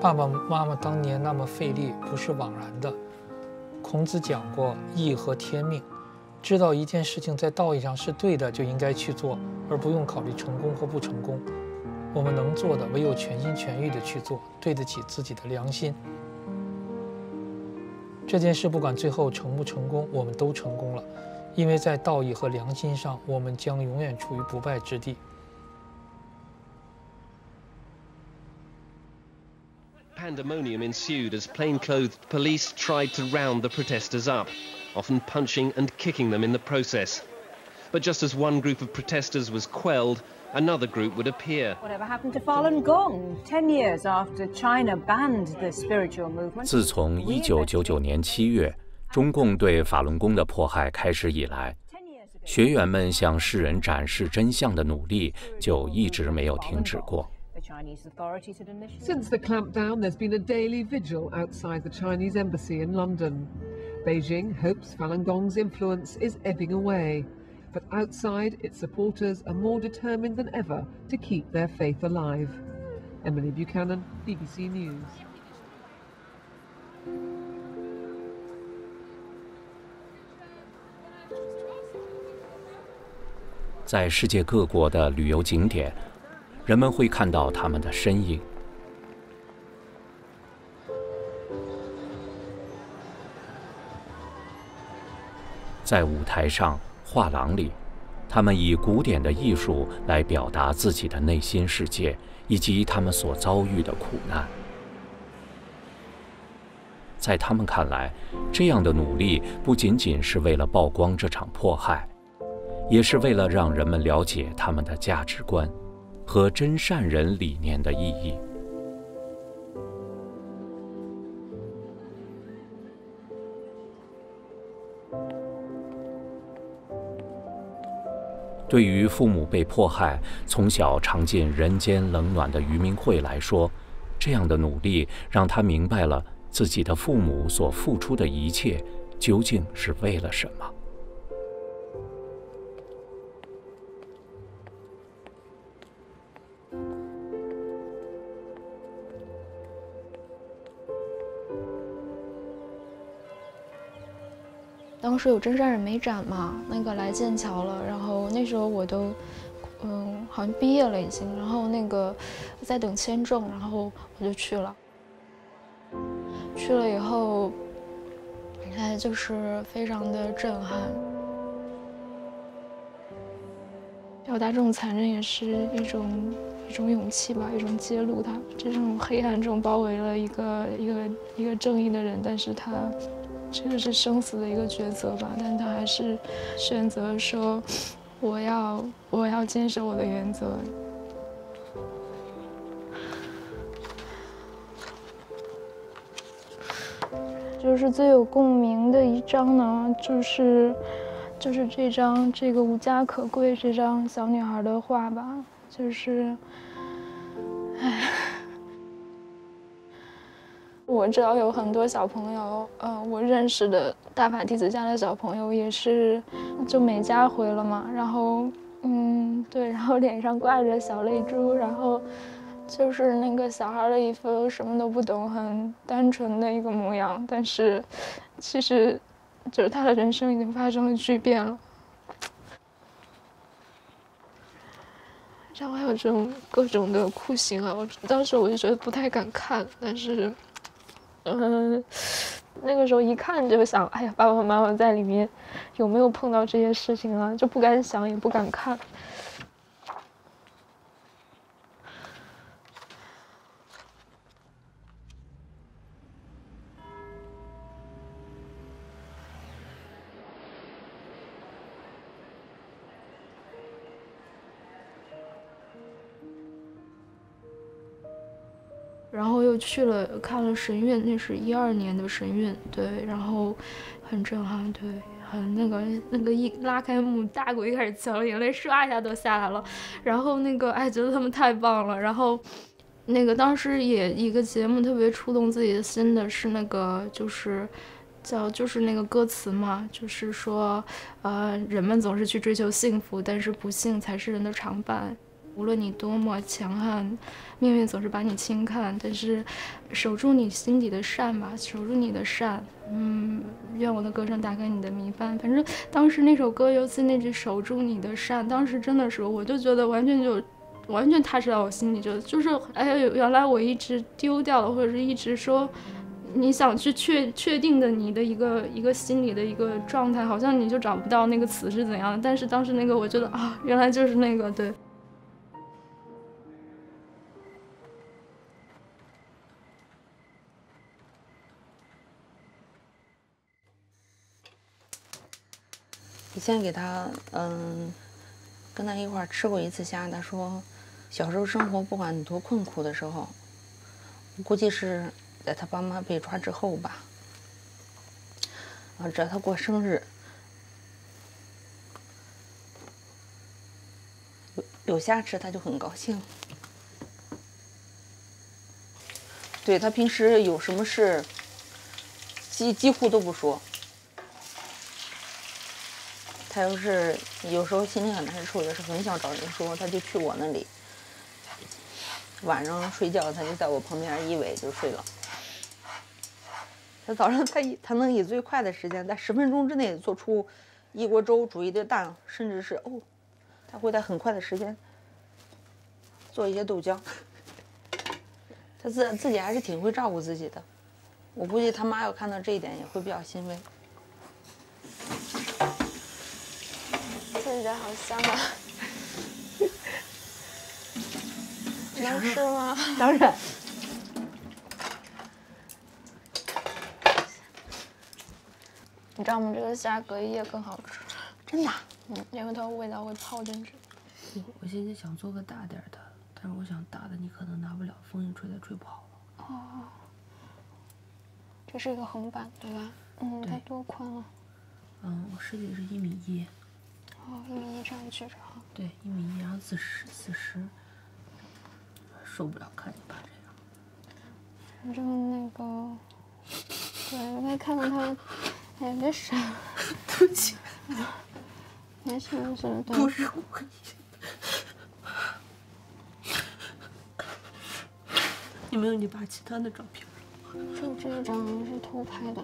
爸爸妈妈当年那么费力，不是枉然的。孔子讲过“义和天命”，知道一件事情在道义上是对的，就应该去做，而不用考虑成功或不成功。我们能做的，唯有全心全意的去做，对得起自己的良心。这件事不管最后成不成功，我们都成功了，因为在道义和良心上，我们将永远处于不败之地。Pandemonium ensued as plainclothed police tried to round the protesters up, often punching and kicking them in the process. But just as one group of protesters was quelled, another group would appear. Whatever happened to Falun Gong? Ten years after China banned the spiritual movement. 自从1999年7月，中共对法轮功的迫害开始以来，学员们向世人展示真相的努力就一直没有停止过。 Since the clampdown, there's been a daily vigil outside the Chinese embassy in London. Beijing hopes Falun Gong's influence is ebbing away, but outside, its supporters are more determined than ever to keep their faith alive. Emily Buchanan, BBC News. 在人们会看到他们的身影，在舞台上、画廊里，他们以古典的艺术来表达自己的内心世界以及他们所遭遇的苦难。在他们看来，这样的努力不仅仅是为了曝光这场迫害，也是为了让人们了解他们的价值观。和真善人理念的意义。对于父母被迫害、从小尝尽人间冷暖的余明慧来说，这样的努力让他明白了自己的父母所付出的一切究竟是为了什么。当时有真善人美展嘛，那个来剑桥了，然后那时候我都，嗯，好像毕业了已经，然后那个在等签证，然后我就去了。去了以后，哎，就是非常的震撼。表达这种残忍也是一种一种勇气吧，一种揭露它这种黑暗中包围了一个一个一个正义的人，但是他。这个是生死的一个抉择吧，但他还是选择说：“我要，我要坚守我的原则。”就是最有共鸣的一张呢，就是就是这张这个无家可归这张小女孩的画吧，就是，我知道有很多小朋友，呃，我认识的大法弟子家的小朋友也是，就每家回了嘛，然后，嗯，对，然后脸上挂着小泪珠，然后就是那个小孩的一副什么都不懂、很单纯的一个模样，但是其实就是他的人生已经发生了巨变了。然后还有这种各种的酷刑啊！我当时我就觉得不太敢看，但是，嗯，那个时候一看就想，哎呀，爸爸妈妈在里面有没有碰到这些事情啊？就不敢想，也不敢看。又去了看了神韵，那是一二年的神韵，对，然后很震撼，对，很那个那个一拉开幕，大鬼开始叫，眼泪唰一下都下来了，然后那个哎，觉得他们太棒了，然后那个当时也一个节目特别触动自己的心的是那个就是叫就是那个歌词嘛，就是说呃人们总是去追求幸福，但是不幸才是人的常伴。无论你多么强悍，命运总是把你轻看。但是，守住你心底的善吧，守住你的善。嗯，愿我的歌声打开你的迷帆。反正当时那首歌，尤其那句“守住你的善”，当时真的是，我就觉得完全就，完全踏实到我心里，就就是，哎呀，原来我一直丢掉了，或者是一直说，你想去确确定的你的一个一个心理的一个状态，好像你就找不到那个词是怎样的。但是当时那个，我觉得啊，原来就是那个，对。先给他，嗯，跟他一块吃过一次虾。他说，小时候生活不管多困苦的时候，估计是在他爸妈被抓之后吧。啊，只要他过生日，有有虾吃，他就很高兴。对他平时有什么事，几几乎都不说。他要是有时候心里很难受，也是很想找人说，他就去我那里。晚上睡觉，他就在我旁边依偎就睡了。他早上他以他能以最快的时间，在十分钟之内做出一锅粥、煮一堆蛋，甚至是哦，他会在很快的时间做一些豆浆。他自自己还是挺会照顾自己的。我估计他妈要看到这一点，也会比较欣慰。现在好香啊！能吃吗？当然。你知道吗？这个虾隔一夜更好吃。真的？嗯，因为它味道会泡进去。我我现在想做个大点的，但是我想大的你可能拿不了，风一吹它吹不好了。哦。这是一个横板，对吧？嗯，它多宽啊？嗯，我设计是一米一。哦，一米一这样举着哈。对，一米一，然后四十，四十，受不了，看你爸这样。反正那个，对，应该看看他，哎，没事。对不起。没事没事，不是我。你没有你爸其他的照片就这张是偷拍的。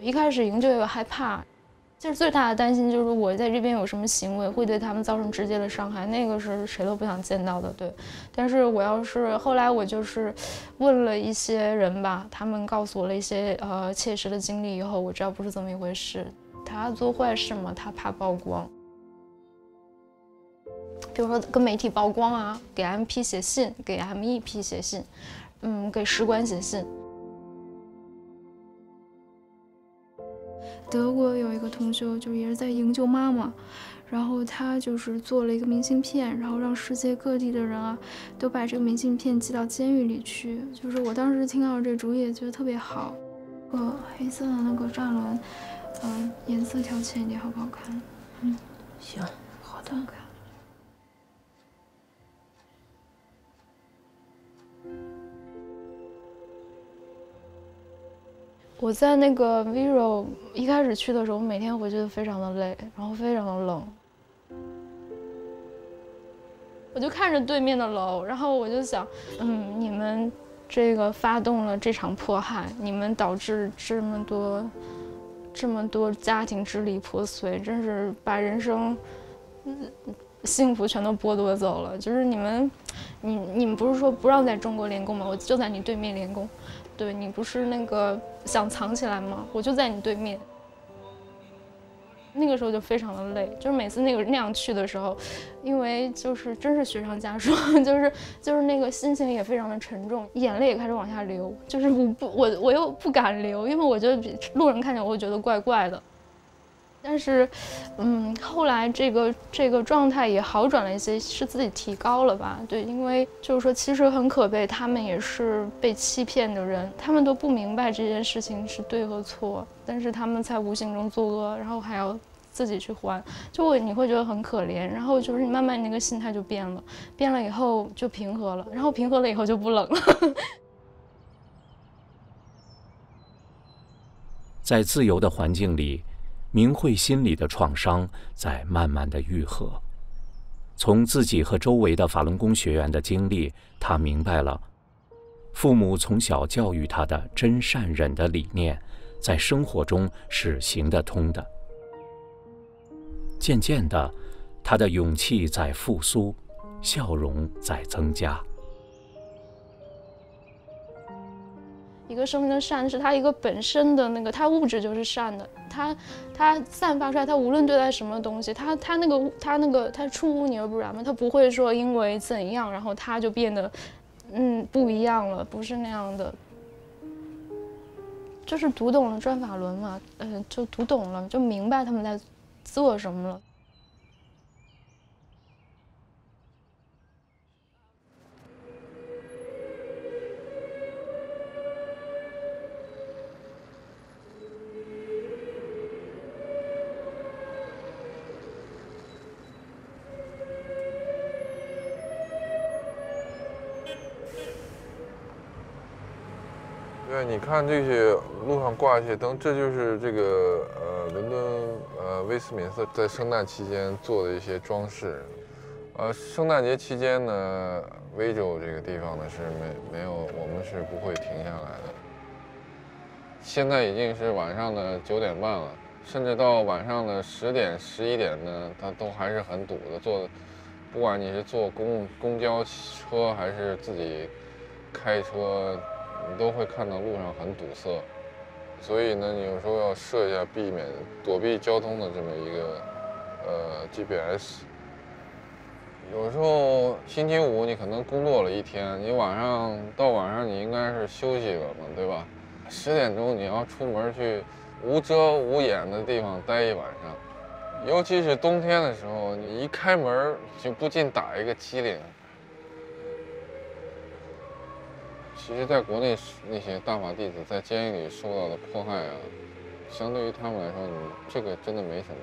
一开始营救有害怕，就是最大的担心就是我在这边有什么行为会对他们造成直接的伤害，那个是谁都不想见到的。对，但是我要是后来我就是问了一些人吧，他们告诉我了一些呃切实的经历以后，我知道不是这么一回事。他做坏事嘛，他怕曝光，比如说跟媒体曝光啊，给 MP 写信，给 MEP 写信，嗯，给使馆写信。德国有一个同学，就也是在营救妈妈，然后他就是做了一个明信片，然后让世界各地的人啊，都把这个明信片寄到监狱里去。就是我当时听到这主意，觉得特别好。呃，黑色的那个栅栏，嗯，颜色调浅一点，好不好看？嗯，行，好的。我在那个 Vero 一开始去的时候，我每天回去都非常的累，然后非常的冷。我就看着对面的楼，然后我就想，嗯，你们这个发动了这场迫害，你们导致这么多、这么多家庭支离破碎，真是把人生幸福全都剥夺走了。就是你们，你你们不是说不让在中国练功吗？我就在你对面练功。对你不是那个想藏起来吗？我就在你对面。那个时候就非常的累，就是每次那个那样去的时候，因为就是真是雪上加霜，就是就是那个心情也非常的沉重，眼泪也开始往下流，就是我不我我又不敢流，因为我觉得路人看见我会觉得怪怪的。但是，嗯，后来这个这个状态也好转了一些，是自己提高了吧？对，因为就是说其实很可悲，他们也是被欺骗的人，他们都不明白这件事情是对和错，但是他们在无形中作恶，然后还要自己去还，就会你会觉得很可怜，然后就是你慢慢那个心态就变了，变了以后就平和了，然后平和了以后就不冷了。在自由的环境里。明慧心里的创伤在慢慢的愈合。从自己和周围的法轮功学员的经历，他明白了，父母从小教育他的真善忍的理念，在生活中是行得通的。渐渐的，他的勇气在复苏，笑容在增加。一个生命的善是它一个本身的那个，它物质就是善的，它它散发出来，它无论对待什么东西，它它那个它那个它出污泥而不染嘛，它不会说因为怎样，然后它就变得嗯不一样了，不是那样的，就是读懂了转法轮嘛，嗯，就读懂了，就明白他们在做什么了。你看这些路上挂一些灯，这就是这个呃伦敦呃威斯敏斯特在圣诞期间做的一些装饰。呃，圣诞节期间呢，威州这个地方呢是没没有，我们是不会停下来的。现在已经是晚上的九点半了，甚至到晚上的十点、十一点呢，它都还是很堵的。坐，不管你是坐公公交车还是自己开车。你都会看到路上很堵塞，所以呢，你有时候要设一下避免躲避交通的这么一个呃 GPS。有时候星期五你可能工作了一天，你晚上到晚上你应该是休息了嘛，对吧？十点钟你要出门去无遮无掩的地方待一晚上，尤其是冬天的时候，你一开门就不禁打一个激灵。其实，在国内那些大法弟子在监狱里受到的迫害啊，相对于他们来说，你这个真的没什么。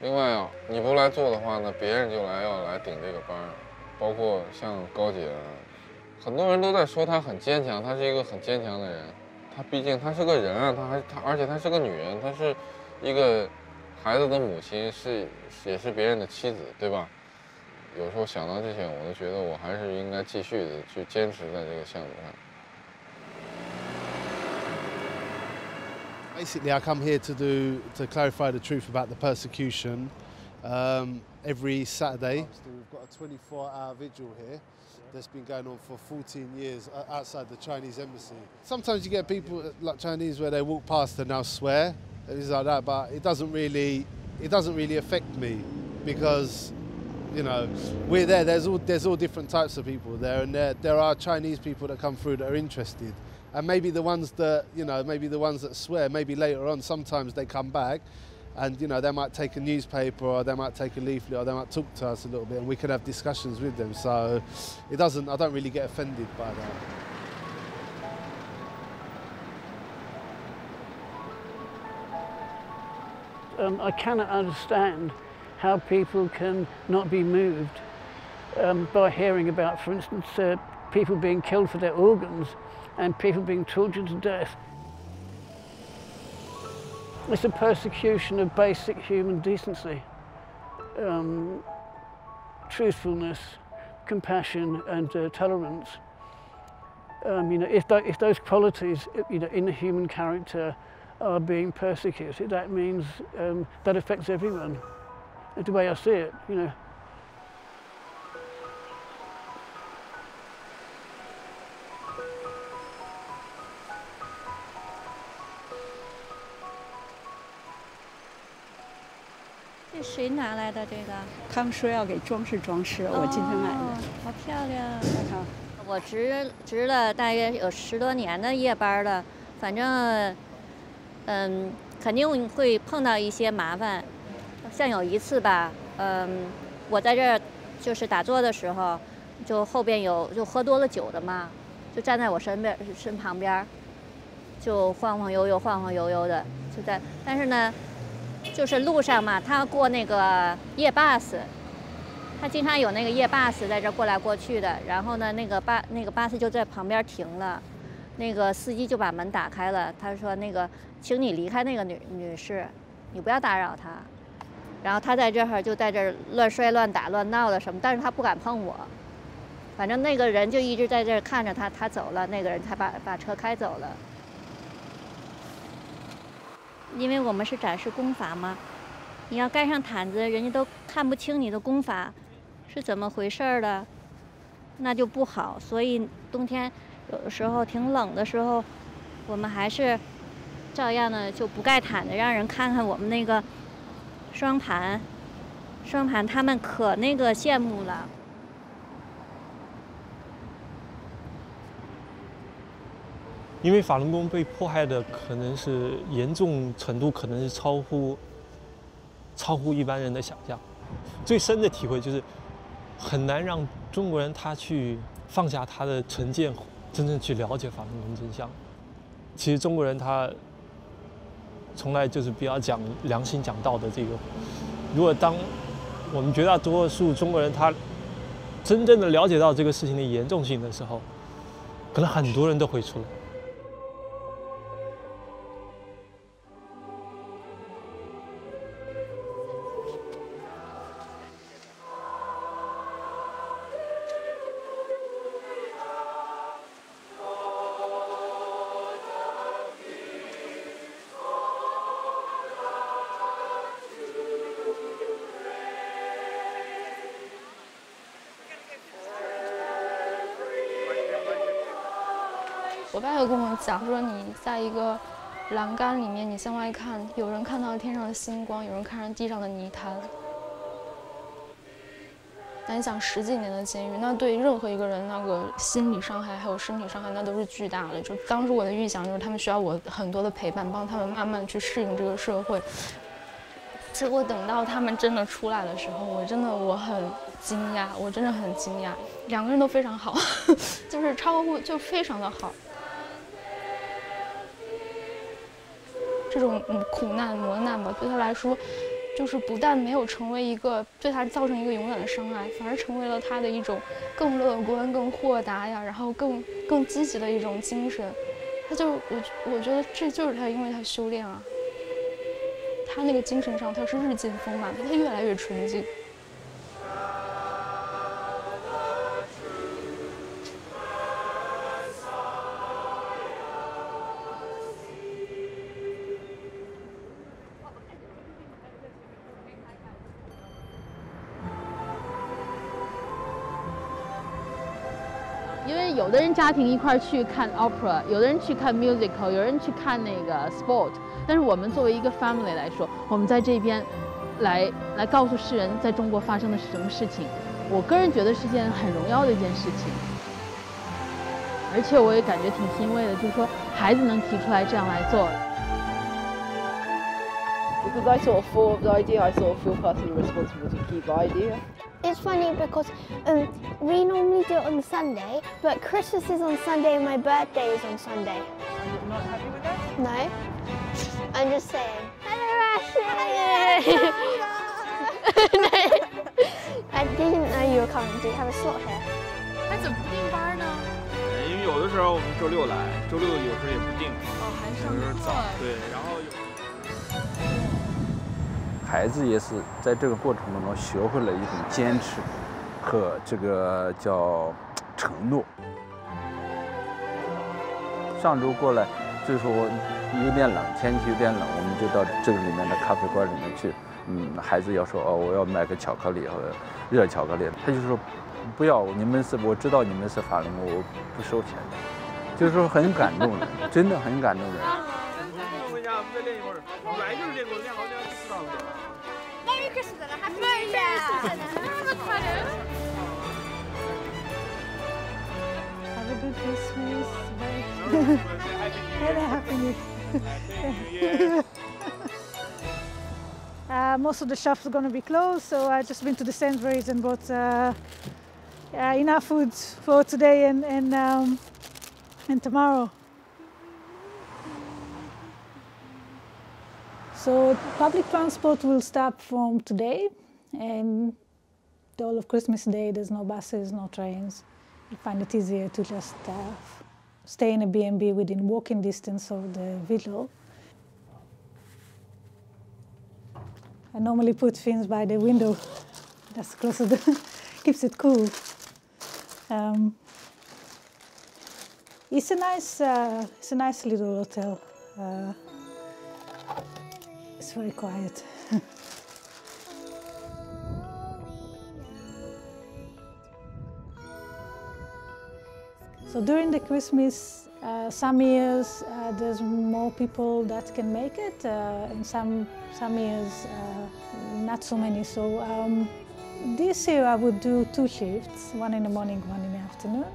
另外啊，你不来做的话呢，别人就来要来顶这个班包括像高姐，很多人都在说她很坚强，她是一个很坚强的人。她毕竟她是个人啊，她还她，而且她是个女人，她是一个孩子的母亲，是也是别人的妻子，对吧？有时候想到这些，我都觉得我还是应该继续的去坚持在这个项目上。Basically, I come here to do to clarify the truth about the persecution. Um, every Saturday, we've got a 24-hour vigil here that's been going on for 14 years outside the Chinese embassy. Sometimes you get people like Chinese where they walk past and they'll swear, things like that, but it doesn't really, it doesn't really affect me because you know, we're there. There's all there's all different types of people there, and there there are Chinese people that come through that are interested, and maybe the ones that you know, maybe the ones that swear, maybe later on, sometimes they come back, and you know, they might take a newspaper or they might take a leaflet or they might talk to us a little bit, and we could have discussions with them. So, it doesn't. I don't really get offended by that. Um, I cannot understand how people can not be moved um, by hearing about, for instance, uh, people being killed for their organs and people being tortured to death. It's a persecution of basic human decency, um, truthfulness, compassion, and uh, tolerance. Um, you know, if, th if those qualities, you know, in the human character are being persecuted, that means um, that affects everyone. That's the way I see it, you know. 这谁拿来的这个？他们说要给装饰装饰，我今天买的。好漂亮！我值值了大约有十多年的夜班了，反正，嗯，肯定会碰到一些麻烦。像有一次吧，嗯，我在这儿就是打坐的时候，就后边有就喝多了酒的嘛，就站在我身边身旁边，就晃晃悠悠、晃晃悠悠的就在，但是呢。就是路上嘛，他过那个夜 bus，他经常有那个夜 bus 在这儿过来过去的。然后呢，那个巴那个 bus 就在旁边停了，那个司机就把门打开了，他说：“那个，请你离开那个女女士，你不要打扰她。”然后他在这儿就在这儿乱摔、乱打、乱闹的什么，但是他不敢碰我。反正那个人就一直在这儿看着他，他走了，那个人才把把车开走了。因为我们是展示功法嘛，你要盖上毯子，人家都看不清你的功法是怎么回事儿的，那就不好。所以冬天有的时候挺冷的时候，我们还是照样的就不盖毯子，让人看看我们那个双盘。双盘他们可那个羡慕了。因为法轮功被迫害的可能是严重程度，可能是超乎超乎一般人的想象。最深的体会就是，很难让中国人他去放下他的成见，真正去了解法轮功真相。其实中国人他从来就是比较讲良心、讲道德。这个，如果当我们绝大多数中国人他真正的了解到这个事情的严重性的时候，可能很多人都会出来。我爸又跟我讲说，你在一个栏杆里面，你向外看，有人看到天上的星光，有人看上地上的泥潭。那你想，十几年的监狱，那对任何一个人，那个心理伤害还有身体伤害，那都是巨大的。就当时我的预想就是，他们需要我很多的陪伴，帮他们慢慢去适应这个社会。结果等到他们真的出来的时候，我真的我很惊讶，我真的很惊讶，两个人都非常好，就是超乎就非常的好。这种苦难磨难吧，对他来说，就是不但没有成为一个对他造成一个永远的伤害，反而成为了他的一种更乐观、更豁达呀，然后更更积极的一种精神。他就我我觉得这就是他，因为他修炼啊，他那个精神上他是日渐丰满他，他越来越纯净。的人家庭一块去看 opera，有的人去看 musical，有人去看那个 sport。但是我们作为一个 family 来说，我们在这边来来告诉世人，在中国发生的是什么事情。我个人觉得是件很荣耀的一件事情，而且我也感觉挺欣慰的，就是说孩子能提出来这样来做。Because I sort of thought of the idea, I sort of feel personally responsible to keep the idea. It's funny because um, we normally do it on Sunday, but Christmas is on Sunday and my birthday is on Sunday. Are you not happy with that? No. I'm just saying. Hello, Ashley! I didn't know you were coming. Do you have a slot here? 那怎么不定班呢？因为有的时候我们周六来，周六有时候也不定。哦，还上课。早对，然后有。 孩子也是在这个过程当中学会了一种坚持和这个叫承诺。上周过来就是说有点冷，天气有点冷，我们就到这个里面的咖啡馆里面去。嗯，孩子要说哦，我要买个巧克力和热巧克力，他就说不要，你们是我知道你们是法轮功，我不收钱，就是说很感动人，真的很感动人。Christmas and a happy Christmas Have a good Christmas. Have a happy New Year. uh, most of the shops are going to be closed, so I just went to the Sainsbury's and bought uh, uh, enough food for today and and, um, and tomorrow. So public transport will stop from today, and the whole of Christmas Day there's no buses, no trains. You find it easier to just uh, stay in a B&B within walking distance of the villa. I normally put things by the window. That's closer to keeps it cool. Um, it's a nice, uh, it's a nice little hotel. Uh, it's very quiet. so during the Christmas, uh, some years uh, there's more people that can make it, uh, and some some years uh, not so many. So um, this year I would do two shifts, one in the morning, one in the afternoon.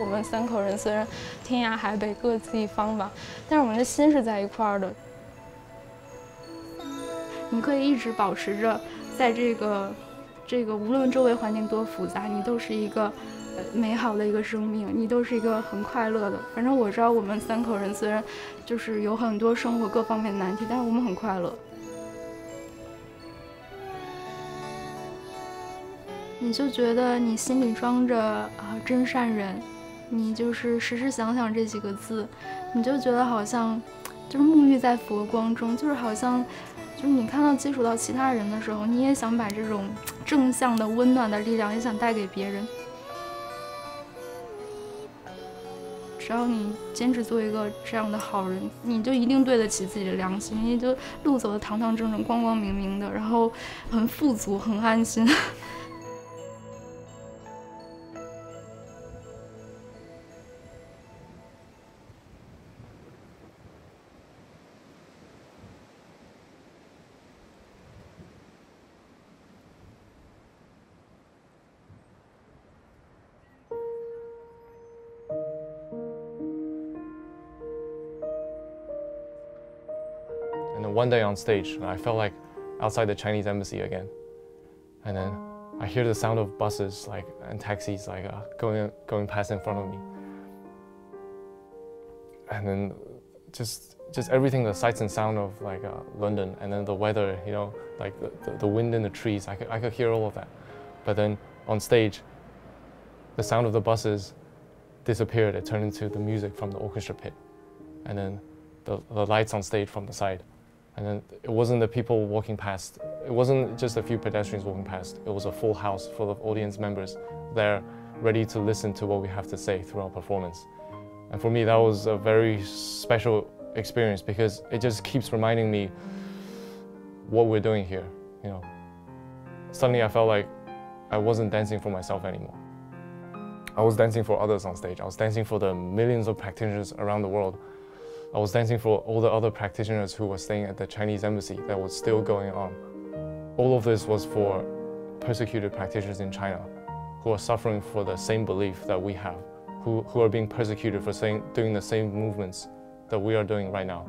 我们三口人虽然天涯海北各自一方吧，但是我们的心是在一块儿的。你可以一直保持着，在这个这个无论周围环境多复杂，你都是一个美好的一个生命，你都是一个很快乐的。反正我知道我们三口人虽然就是有很多生活各方面的难题，但是我们很快乐。你就觉得你心里装着啊、真善人，你就是时时想想这几个字，你就觉得好像就是沐浴在佛光中，就是好像就是你看到接触到其他人的时候，你也想把这种正向的温暖的力量也想带给别人。只要你坚持做一个这样的好人，你就一定对得起自己的良心，你就路走的堂堂正正、光光明明的，然后很富足、很安心。One day on stage, I felt like outside the Chinese embassy again. And then I hear the sound of buses like and taxis like uh, going going past in front of me. And then just just everything, the sights and sound of like uh, London, and then the weather, you know, like the, the, the wind in the trees. I could I could hear all of that. But then on stage, the sound of the buses disappeared. It turned into the music from the orchestra pit, and then the, the lights on stage from the side. And then it wasn't the people walking past. It wasn't just a few pedestrians walking past. It was a full house full of audience members there ready to listen to what we have to say through our performance. And for me, that was a very special experience because it just keeps reminding me what we're doing here, you know. Suddenly I felt like I wasn't dancing for myself anymore. I was dancing for others on stage. I was dancing for the millions of practitioners around the world. I was dancing for all the other practitioners who were staying at the Chinese embassy that was still going on. All of this was for persecuted practitioners in China who are suffering for the same belief that we have, who, who are being persecuted for saying, doing the same movements that we are doing right now.